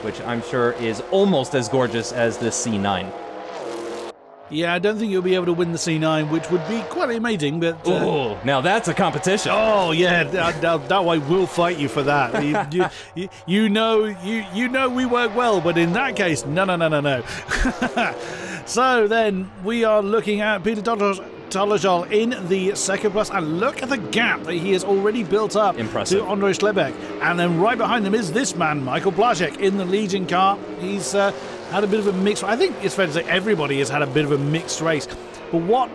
which I'm sure is almost as gorgeous as this C9. Yeah, I don't think you'll be able to win the C9, which would be quite amazing, but... Uh, oh, now that's a competition. Oh, yeah, that, that, that way we'll fight you for that. [LAUGHS] you, you, you, know you, you know we work well, but in that case, no, no, no, no, no. [LAUGHS] so then, we are looking at Peter Dolezal in the second plus, and look at the gap that he has already built up Impressive. to Andre Schlebeck. And then right behind him is this man, Michael Blazek, in the Legion car. He's... Uh, had a bit of a mixed. I think it's fair to say everybody has had a bit of a mixed race. But what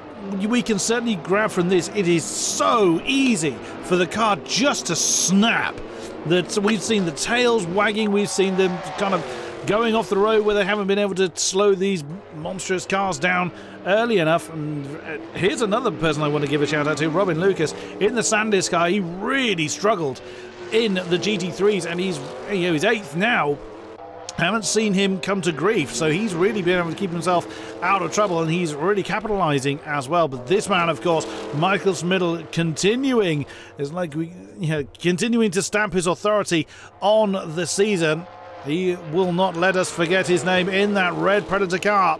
we can certainly grab from this, it is so easy for the car just to snap. That we've seen the tails wagging, we've seen them kind of going off the road where they haven't been able to slow these monstrous cars down early enough. And uh, here's another person I want to give a shout out to, Robin Lucas. In the Sandisk car, he really struggled in the GT3s, and he's you know he's eighth now haven't seen him come to grief, so he's really been able to keep himself out of trouble, and he's really capitalising as well. But this man, of course, Michael Schmidl, continuing is like we, you know, continuing to stamp his authority on the season. He will not let us forget his name in that red Predator car.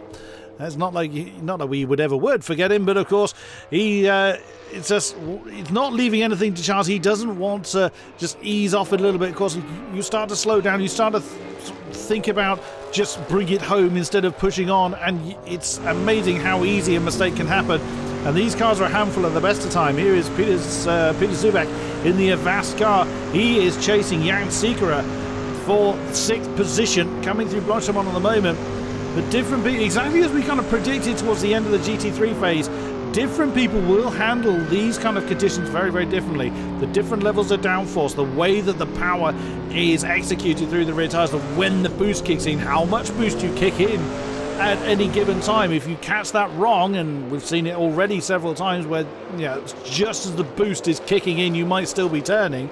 It's not like not that we would ever would forget him, but of course he. Uh, it's just it's not leaving anything to chance. He doesn't want to just ease off a little bit. Of course, you start to slow down. You start to think about just bring it home instead of pushing on. And it's amazing how easy a mistake can happen. And these cars are a handful at the best of time. Here is Peter's, uh, Peter Zubek in the Avast car. He is chasing Jan Sikora for sixth position, coming through Blanchimont at the moment. But different people, exactly as we kind of predicted towards the end of the GT3 phase, different people will handle these kind of conditions very, very differently. The different levels of downforce, the way that the power is executed through the rear tires, the when the boost kicks in, how much boost you kick in at any given time. If you catch that wrong, and we've seen it already several times where, you know, just as the boost is kicking in, you might still be turning.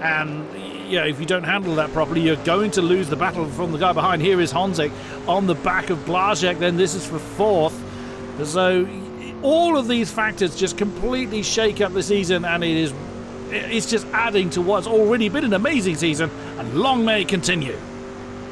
And yeah, if you don't handle that properly, you're going to lose the battle from the guy behind. Here is Honzik on the back of Blazek. Then this is for fourth. So all of these factors just completely shake up the season, and it is it's just adding to what's already been an amazing season, and long may it continue.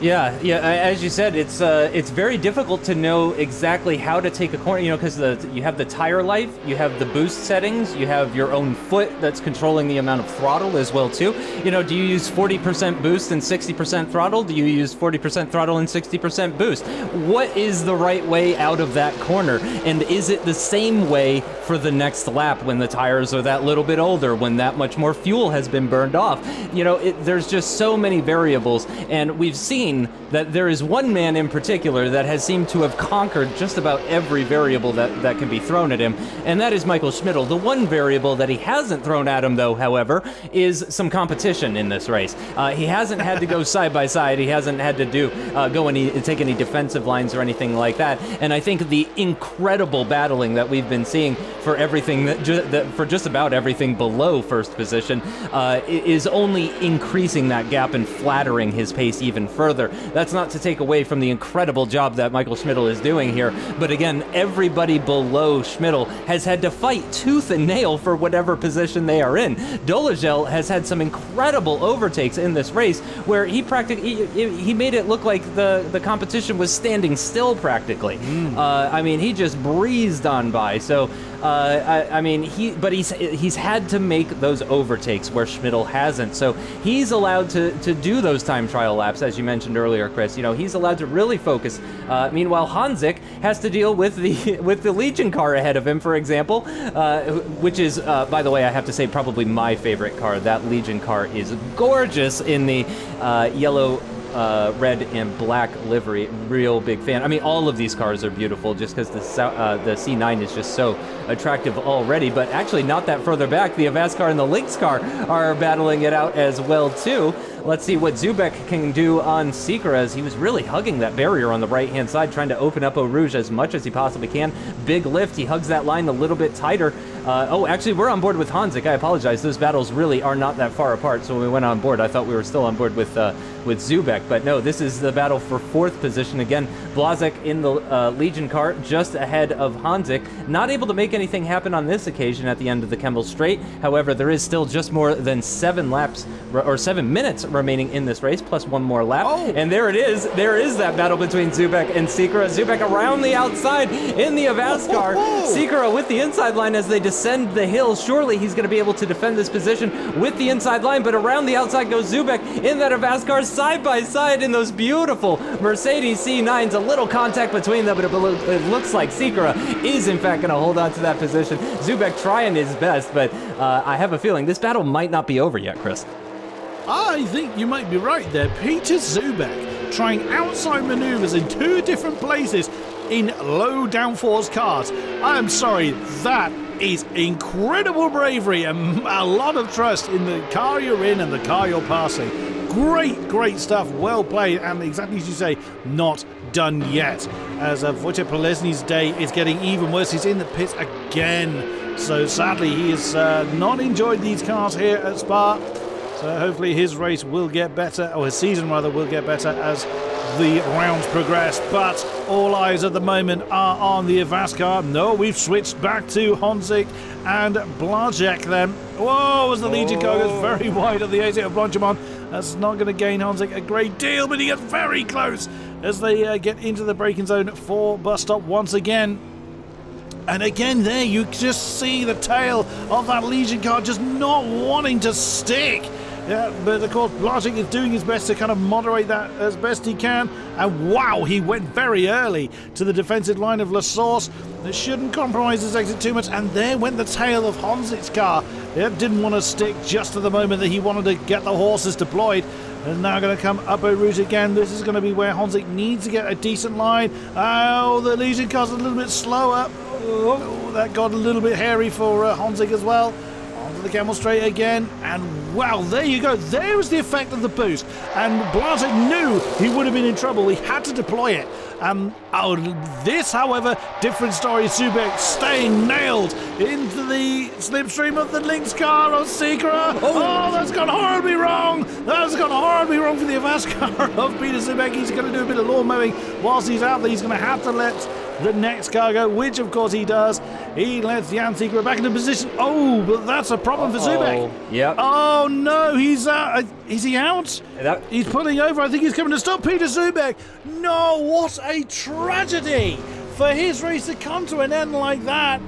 Yeah, yeah. As you said, it's uh, it's very difficult to know exactly how to take a corner. You know, because the you have the tire life, you have the boost settings, you have your own foot that's controlling the amount of throttle as well too. You know, do you use 40% boost and 60% throttle? Do you use 40% throttle and 60% boost? What is the right way out of that corner? And is it the same way for the next lap when the tires are that little bit older, when that much more fuel has been burned off? You know, it, there's just so many variables, and we've seen seen that there is one man in particular that has seemed to have conquered just about every variable that, that can be thrown at him, and that is Michael Schmidl. The one variable that he hasn't thrown at him, though, however, is some competition in this race. Uh, he hasn't had to go [LAUGHS] side by side. He hasn't had to do uh, go any take any defensive lines or anything like that. And I think the incredible battling that we've been seeing for everything that, ju- that for just about everything below first position uh, is only increasing that gap and flattering his pace even further. That's not to take away from the incredible job that Michael Schmidl is doing here, but again, everybody below Schmidl has had to fight tooth and nail for whatever position they are in. Dolezal has had some incredible overtakes in this race where he practically he, he made it look like the the competition was standing still practically. Hmm. Uh, I mean, he just breezed on by. So uh, I, I, mean, he but he's he's had to make those overtakes where Schmidl hasn't. So he's allowed to to do those time trial laps, as you mentioned earlier, Chris. You know, he's allowed to really focus. Uh, meanwhile, Hanzik has to deal with the [LAUGHS] with the Legion car ahead of him, for example, uh, which is, uh, by the way, I have to say, probably my favorite car. That Legion car is gorgeous in the uh, yellow uh, red and black livery. Real big fan. I mean, all of these cars are beautiful just because the uh, the C9 is just so attractive already. But actually, not that further back, the Avast car and the Lynx car are battling it out as well too. Let's see what Zubek can do on Sikora as he was really hugging that barrier on the right-hand side, trying to open up Eau Rouge as much as he possibly can. Big lift. He hugs that line a little bit tighter. Uh, oh, actually, we're on board with Hanzik. I apologize. Those battles really are not that far apart. So when we went on board, I thought we were still on board with uh, with Zubek. But no, this is the battle for fourth position. Again, Blazek in the uh, Legion car, just ahead of Hanzik. Not able to make anything happen on this occasion at the end of the Kemmel Straight. However, there is still just more than seven laps or seven minutes remaining in this race, plus one more lap. Oh. And there it is. There is that battle between Zubek and Sikora. Zubek around the outside in the Avast car. Sikora with the inside line as they descend the hill. Surely he's going to be able to defend this position with the inside line, but around the outside goes Zubek in that Avast car side by side in those beautiful Mercedes C9s. A little contact between them, but it, looks like Sikora is in fact going to hold on to that position. Zubek trying his best, but uh, I have a feeling this battle might not be over yet, Chris. I think you might be right there. Peter Zubek trying outside maneuvers in two different places in low downforce cars. I am sorry, that is incredible bravery and [LAUGHS] a lot of trust in the car you're in and the car you're passing. Great, great stuff. Well played, and exactly as you say, not done yet. As uh, Wojciech Polesny's day is getting even worse. He's in the pits again. So sadly, he has uh, not enjoyed these cars here at Spa. So hopefully his race will get better, or his season rather will get better as the rounds progress. But all eyes at the moment are on the Avast car. No, we've switched back to Honzik and Blazek then. Whoa, as the Legion car goes very wide of the exit of Blanchimont. That's not going to gain Honzik a great deal, but he gets very close as they uh, get into the braking zone for bus stop once again. And again, there you just see the tail of that Legion car just not wanting to stick. Yeah, but of course, Blazek is doing his best to kind of moderate that as best he can. And wow, he went very early to the defensive line of La Source. That shouldn't compromise his exit too much. And there went the tail of Honzik's car. It didn't want to stick just at the moment that he wanted to get the horses deployed. And now going to come up a route again. This is going to be where Honzik needs to get a decent line. Oh, the Legion car's a little bit slower. Oh, that got a little bit hairy for uh, Honzik as well. Onto the Kemmel Straight again, and wow, there you go. There was the effect of the boost. And Blazek knew he would have been in trouble. He had to deploy it. Um, oh, this, however, different story. Zubek staying nailed into the slipstream of the Lynx car of Sikora. Oh, that's gone horribly wrong. That's gone horribly wrong for the Avast car [LAUGHS] of Peter Zubek. He's going to do a bit of lawn mowing whilst he's out there. He's going to have to let the next cargo, which of course he does. He lets Jan Sikora back into position. Oh, but that's a problem for Zubek. Yep. Oh no, he's uh, is he out? That- He's pulling over. I think he's coming to stop Peter Zubek. No, what a tragedy for his race to come to an end like that.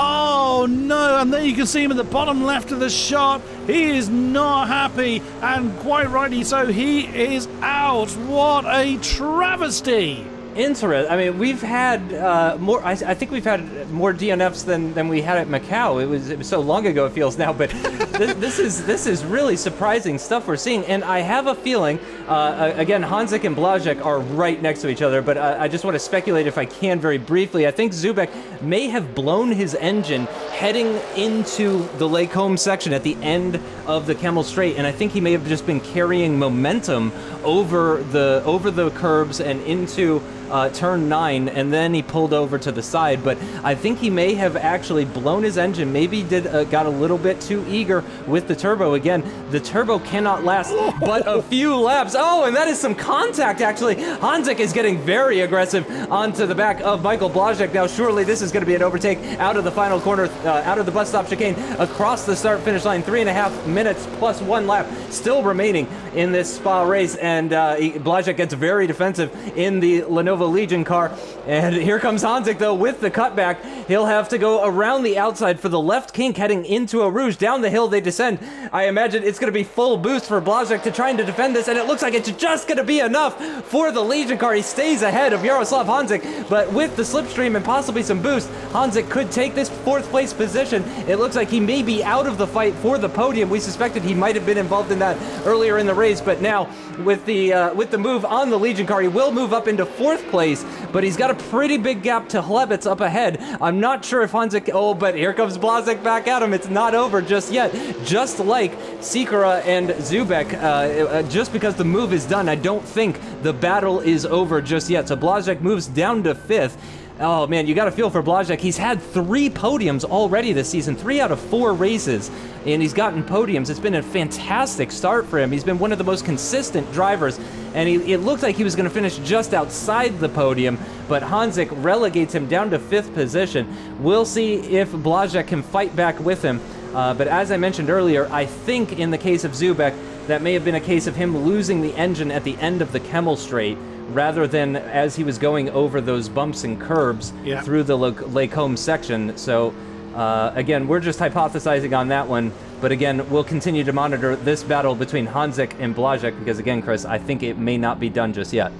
Oh no, and there you can see him at the bottom left of the shot. He is not happy, and quite rightly so. He is out. What a travesty! Interesting. I mean, we've had uh, more. I, I think we've had more DNFs than, than we had at Macau. It was it was so long ago it feels now, but [LAUGHS] this, this is this is really surprising stuff we're seeing. And I have a feeling, uh, again, Hanzik and Blazek are right next to each other. But I, I just want to speculate, if I can, very briefly. I think Zubek may have blown his engine heading into the Les Combes section at the end of the Kemmel Straight, and I think he may have just been carrying momentum over the over the curbs and into uh, turn nine, and then he pulled over to the side. But I think he may have actually blown his engine. Maybe did uh, got a little bit too eager with the turbo. Again, the turbo cannot last [LAUGHS] but a few laps. Oh, and that is some contact actually. Hanzik is getting very aggressive onto the back of Michael Blazek. Now, surely this is going to be an overtake out of the final corner, uh, out of the bus stop chicane, across the start finish line. Three and a half minutes plus one lap still remaining in this spa race, and uh, Blazek gets very defensive in the Lenovo Legion car. And [LAUGHS] here comes Hanzik though with the cutback. He'll have to go around the outside for the left kink heading into Eau Rouge. Down the hill they descend. I imagine it's going to be full boost for Blazek to trying to defend this, and it looks like it's just going to be enough for the Legion car. He stays ahead of Jaroslav Hanzik, but with the slipstream and possibly some boost, Hanzik could take this fourth place position. It looks like he may be out of the fight for the podium. We suspected he might have been involved in that earlier in the race, but now with the uh, with the move on the Legion car, he will move up into fourth place. But he's got a pretty big gap to Hlebitz up ahead. I'm not sure if Hanzik. Oh, but here comes Blazek back at him. It's not over just yet. Just like Sikora and Zubek, uh, uh, just because the move is done, I don't think the battle is over just yet. So Blazek moves down to fifth. Oh man, you got to feel for Blazek. He's had three podiums already this season, three out of four races, and he's gotten podiums. It's been a fantastic start for him. He's been one of the most consistent drivers, and he, it looked like he was going to finish just outside the podium, but Hanzik relegates him down to fifth position. We'll see if Blazek can fight back with him. Uh, but as I mentioned earlier, I think in the case of Zubek, that may have been a case of him losing the engine at the end of the Kemmel Straight rather than as he was going over those bumps and curbs Yeah. through the Les Combes section. So, uh, again, we're just hypothesizing on that one. But again, we'll continue to monitor this battle between Hanzik and Blazek because, again, Chris, I think it may not be done just yet.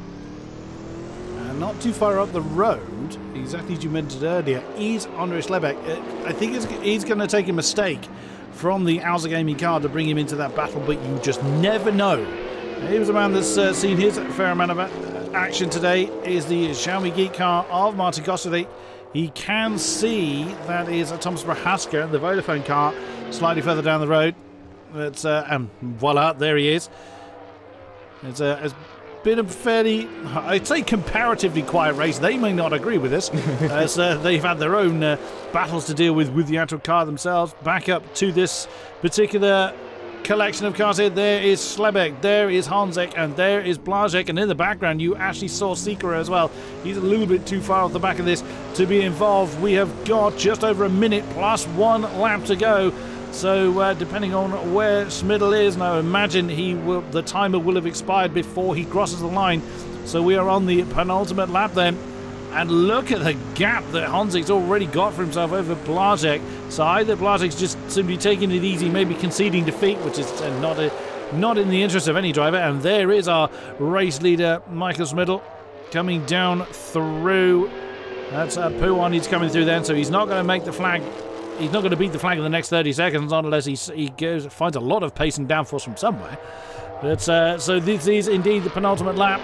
Uh, not too far up the road, exactly as you mentioned earlier, is Andres Lebeck. Uh, I think it's, he's going to take a mistake from the Alza Gaming car to bring him into that battle, but you just never know. He was a man that's uh, seen his fair amount of action today. Is the Xiaomi Geek car of Martin Costa. He can see that is a Thomas Prohaska, the Vodafone car, slightly further down the road. But, uh, and voila, there he is. It's, a, it's been a fairly, I'd say, comparatively quiet race. They may not agree with this, [LAUGHS] as uh, they've had their own uh, battles to deal with with the actual car themselves. Back up to this particular collection of cars here. There is Slebek, there is Hanzek, and there is Blazek. And in the background, you actually saw Sikora as well. He's a little bit too far off the back of this to be involved. We have got just over a minute plus one lap to go. So uh, depending on where Schmidl is, now imagine he will the timer will have expired before he crosses the line. So we are on the penultimate lap then. And look at the gap that Hanzik's already got for himself over Blazek. So either Blazek's just simply taking it easy, maybe conceding defeat, which is uh, not a, not in the interest of any driver. And there is our race leader, Michael Schmidl, coming down through. That's uh, Pouhon. He's coming through then, so he's not going to make the flag. He's not going to beat the flag in the next 30 seconds unless he, he goes finds a lot of pace and downforce from somewhere. But uh, so this is indeed the penultimate lap.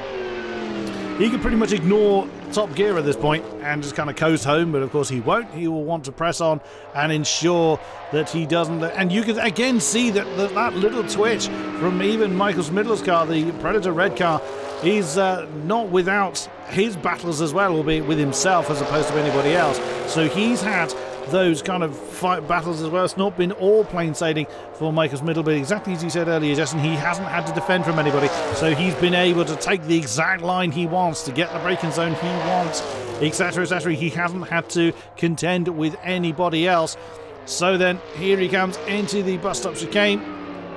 He can pretty much ignore top gear at this point and just kind of coast home, but of course he won't. He will want to press on and ensure that he doesn't. And you can again see that that, that little twitch from even Michael Schmidl's car, the Predator red car, is uh, not without his battles as well, albeit with himself as opposed to anybody else. So he's had those kind of fight battles as well. It's not been all plain sailing for Michael Schmidl, but exactly as you said earlier, Justin, he hasn't had to defend from anybody, so he's been able to take the exact line he wants to get the braking zone he wants, etc., etc. He hasn't had to contend with anybody else. So then, here he comes into the bus stop chicane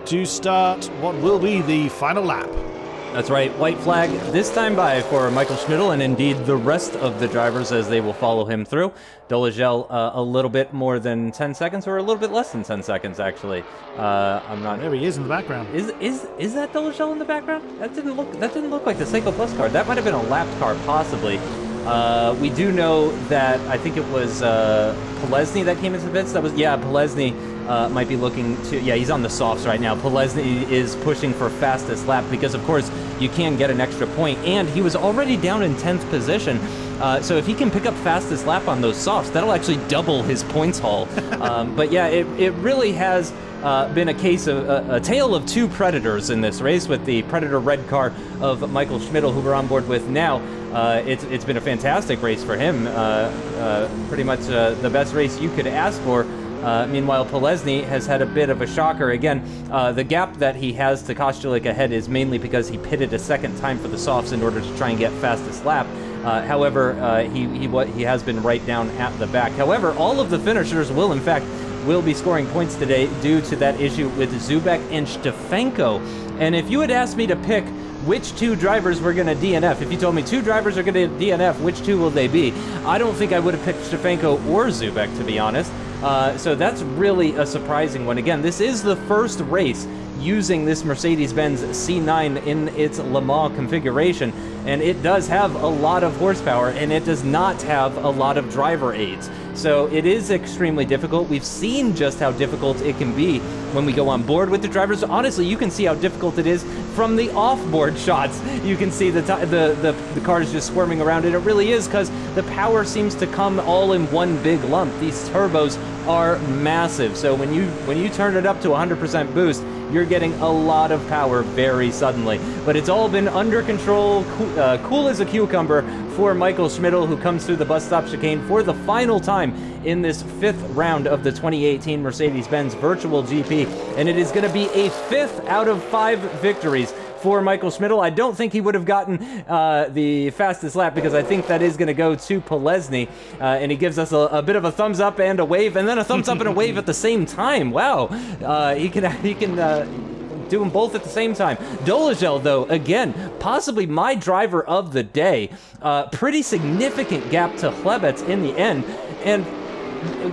to start what will be the final lap. That's right, white flag this time by for Michael Schmidl and indeed the rest of the drivers as they will follow him through. Dolezal uh, a little bit more than 10 seconds or a little bit less than 10 seconds actually. Uh, I'm not There he is in the background. Is is is that Dolezal in the background? That didn't look that didn't look like the Seiko Plus car. That might have been a lapped car possibly. Uh, we do know that I think it was uh, Polesny that came into the pits. That was yeah, Polesny uh, might be looking to yeah he's on the softs right now. Polesny is pushing for fastest lap because of course you can get an extra point, and he was already down in tenth position. Uh, so if he can pick up fastest lap on those softs, that'll actually double his points haul. [LAUGHS] um, but yeah, it, it really has uh, been a case of a, a, tale of two predators in this race with the Predator red car of Michael Schmidl, who we're on board with now. Uh, it's, it's been a fantastic race for him. Uh, uh pretty much uh, the best race you could ask for. Uh, meanwhile, Polesny has had a bit of a shocker. Again, the gap that he has to Kostulik ahead is mainly because he pitted a second time for the softs in order to try and get fastest lap. however, he, he, he has been right down at the back. However, all of the finishers will, in fact, will be scoring points today due to that issue with Zubek and Stefanko. And if you had asked me to pick which two drivers were going to DNF, if you told me two drivers are going to DNF, which two will they be? I don't think I would have picked Stefanko or Zubek, to be honest. Uh, so that's really a surprising one. Again, this is the first race using this Mercedes-Benz C9 in its Le Mans configuration, and it does have a lot of horsepower, and it does not have a lot of driver aids. So it is extremely difficult. We've seen just how difficult it can be when we go on board with the drivers. Honestly, you can see how difficult it is from the off-board [LAUGHS] shots. You can see the, the, the, the cars just squirming around, and it really is because the power seems to come all in one big lump. These turbos are massive. So when you when you turn it up to 100% boost, you're getting a lot of power very suddenly. But it's all been under control, cool, uh, cool as a cucumber for Michael Schmidl, who comes through the bus stop chicane for the final time in this fifth round of the 2018 Mercedes-Benz Virtual GP. And it is going to be a fifth out of five victories for Michael Schmidl. I don't think he would have gotten uh, the fastest lap because I think that is going to go to Polesny. Uh, and he gives us a, a, bit of a thumbs up and a wave, and then a thumbs up and a wave at the [LAUGHS] same time. Wow. Uh, he can, he can, uh, do them both at the same time. Dolezal, though, again, possibly my driver of the day. Uh, pretty significant gap to Chlebets in the end. And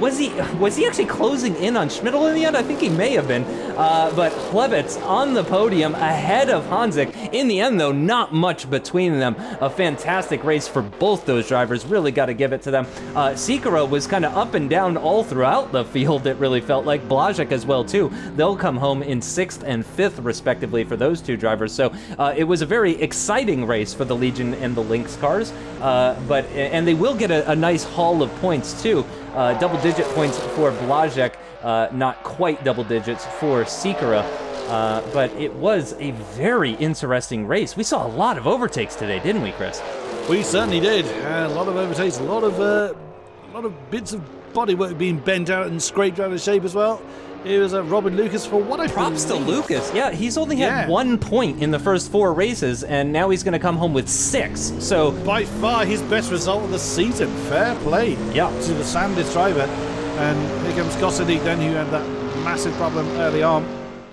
was he was he actually closing in on Schmidl in the end? I think he may have been. Uh, but Chlebets on the podium ahead of Hanzik. In the end, though, not much between them. A fantastic race for both those drivers. Really got to give it to them. Uh, Sikora was kind of up and down all throughout the field. It really felt like Blazek as well too. They'll come home in sixth and fifth respectively for those two drivers. So uh, it was a very exciting race for the Legion and the Lynx cars. Uh, but and they will get a, a nice haul of points too. Uh, double digit points for Blazek, uh, not quite double digits for Sikora. Uh, but it was a very interesting race. We saw a lot of overtakes today, didn't we, Chris? We certainly did. a lot of overtakes, a lot of uh, a lot of bits of bodywork being bent out and scraped out of shape as well. It was uh, Robin Lucas for what I Props believe. to Lucas. Yeah, he's only had yeah. one point in the first four races, and now he's going to come home with six. So by far his best result of the season. Fair play. Yeah. To the Sandis driver, and here comes Gossadik then, who had that massive problem early on.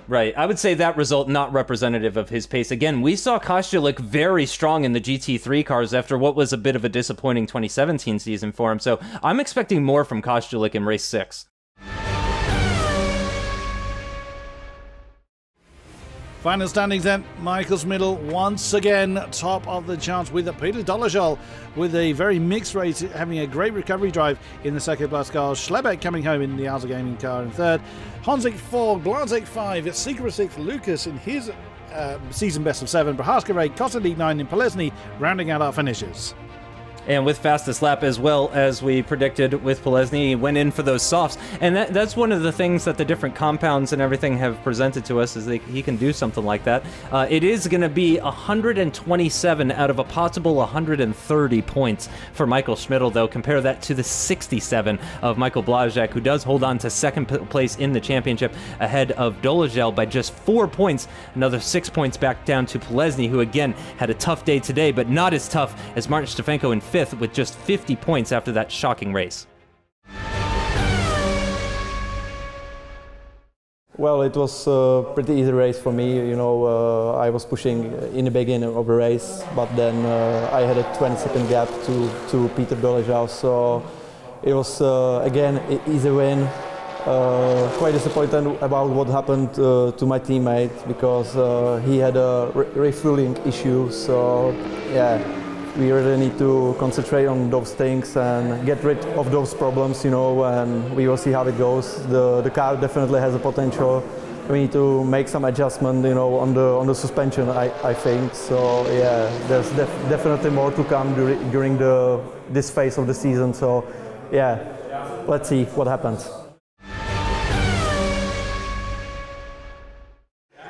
Right. I would say that result not representative of his pace. Again, we saw Kostulik very strong in the GT3 cars after what was a bit of a disappointing 2017 season for him. So I'm expecting more from Kostulik in race six. Final standings then. Michael Schmidl once again top of the charts with Peter Dolezal with a very mixed race, having a great recovery drive in the second place car. Schlebeck coming home in the Alza Gaming car in third. Honzik four, Blazek five, at Sikora sixth, Lucas in his uh, season best of seven, Prohaska Ray, Kosadik nine, and Polesny rounding out our finishes. And with fastest lap as well as we predicted with Polesny, he went in for those softs. And that, that's one of the things that the different compounds and everything have presented to us is that he can do something like that. Uh, it is going to be 127 out of a possible 130 points for Michael Schmidl, though. Compare that to the 67 of Michael Blazek, who does hold on to second place in the championship ahead of Dolezal by just four points. Another six points back down to Polesny, who again had a tough day today, but not as tough as Martin Stefanko in fifth with just 50 points after that shocking race. Well, it was a pretty easy race for me. You know, uh, I was pushing in the beginning of the race, but then uh, I had a 20 second gap to, to Peter Doležal. So it was, uh, again, easy win. Uh, quite disappointed about what happened uh, to my teammate because uh, he had a refueling issue. So, yeah, we really need to concentrate on those things and get rid of those problems, you know, and we will see how it goes. The, the car definitely has a potential. We need to make some adjustment, you know, on the on the suspension. I, I think so. Yeah, there's def definitely more to come during during the this phase of the season. So, yeah, let's see what happens.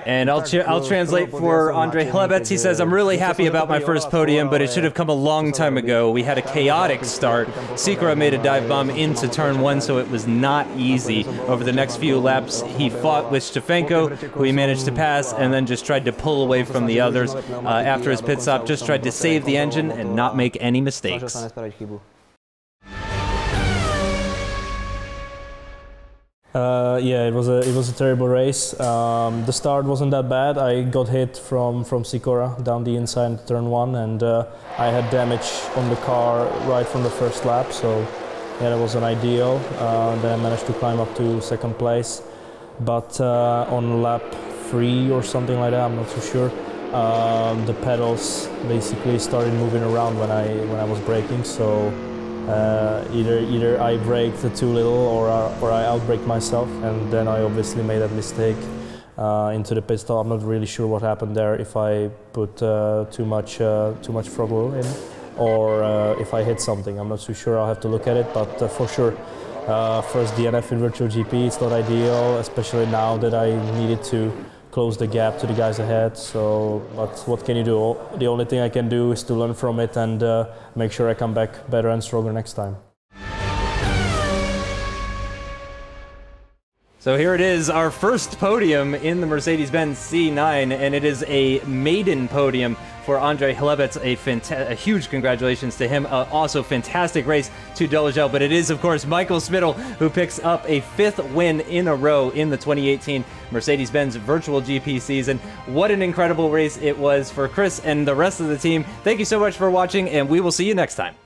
And I'll, I'll translate for Andre Hlebets. He says, I'm really happy about my first podium, but it should have come a long time ago. We had a chaotic start. Sikora made a dive bomb into turn one, so it was not easy. Over the next few laps, he fought with Stefanko, who he managed to pass, and then just tried to pull away from the others. Uh, after his pit stop, just tried to save the engine and not make any mistakes. Uh, yeah, it was a it was a terrible race. Um, the start wasn't that bad. I got hit from from Sikora down the inside turn one, and uh, I had damage on the car right from the first lap. So yeah, that wasn't ideal. Uh, then I managed to climb up to second place, but uh, on lap three or something like that, I'm not too sure. Um, the pedals basically started moving around when I when I was braking. So uh, either either I braked too little or or I outbraked myself, and then I obviously made that mistake uh, into the pit stop. I'm not really sure what happened there. If I put uh, too much uh, too much throttle in, or uh, if I hit something, I'm not too sure. I'll have to look at it, but uh, for sure. first DNF in virtual GP, it's not ideal, especially now that I needed to close the gap to the guys ahead. So, but what can you do? The only thing I can do is to learn from it and uh, make sure I come back better and stronger next time. So here it is, our first podium in the Mercedes-Benz C9, and it is a maiden podium for Andre Hlebets. A, a huge congratulations to him. Uh, also, fantastic race to Dolezal, but it is, of course, Michael Schmidl who picks up a fifth win in a row in the 2018 Mercedes-Benz Virtual GP season. What an incredible race it was for Chris and the rest of the team. Thank you so much for watching, and we will see you next time.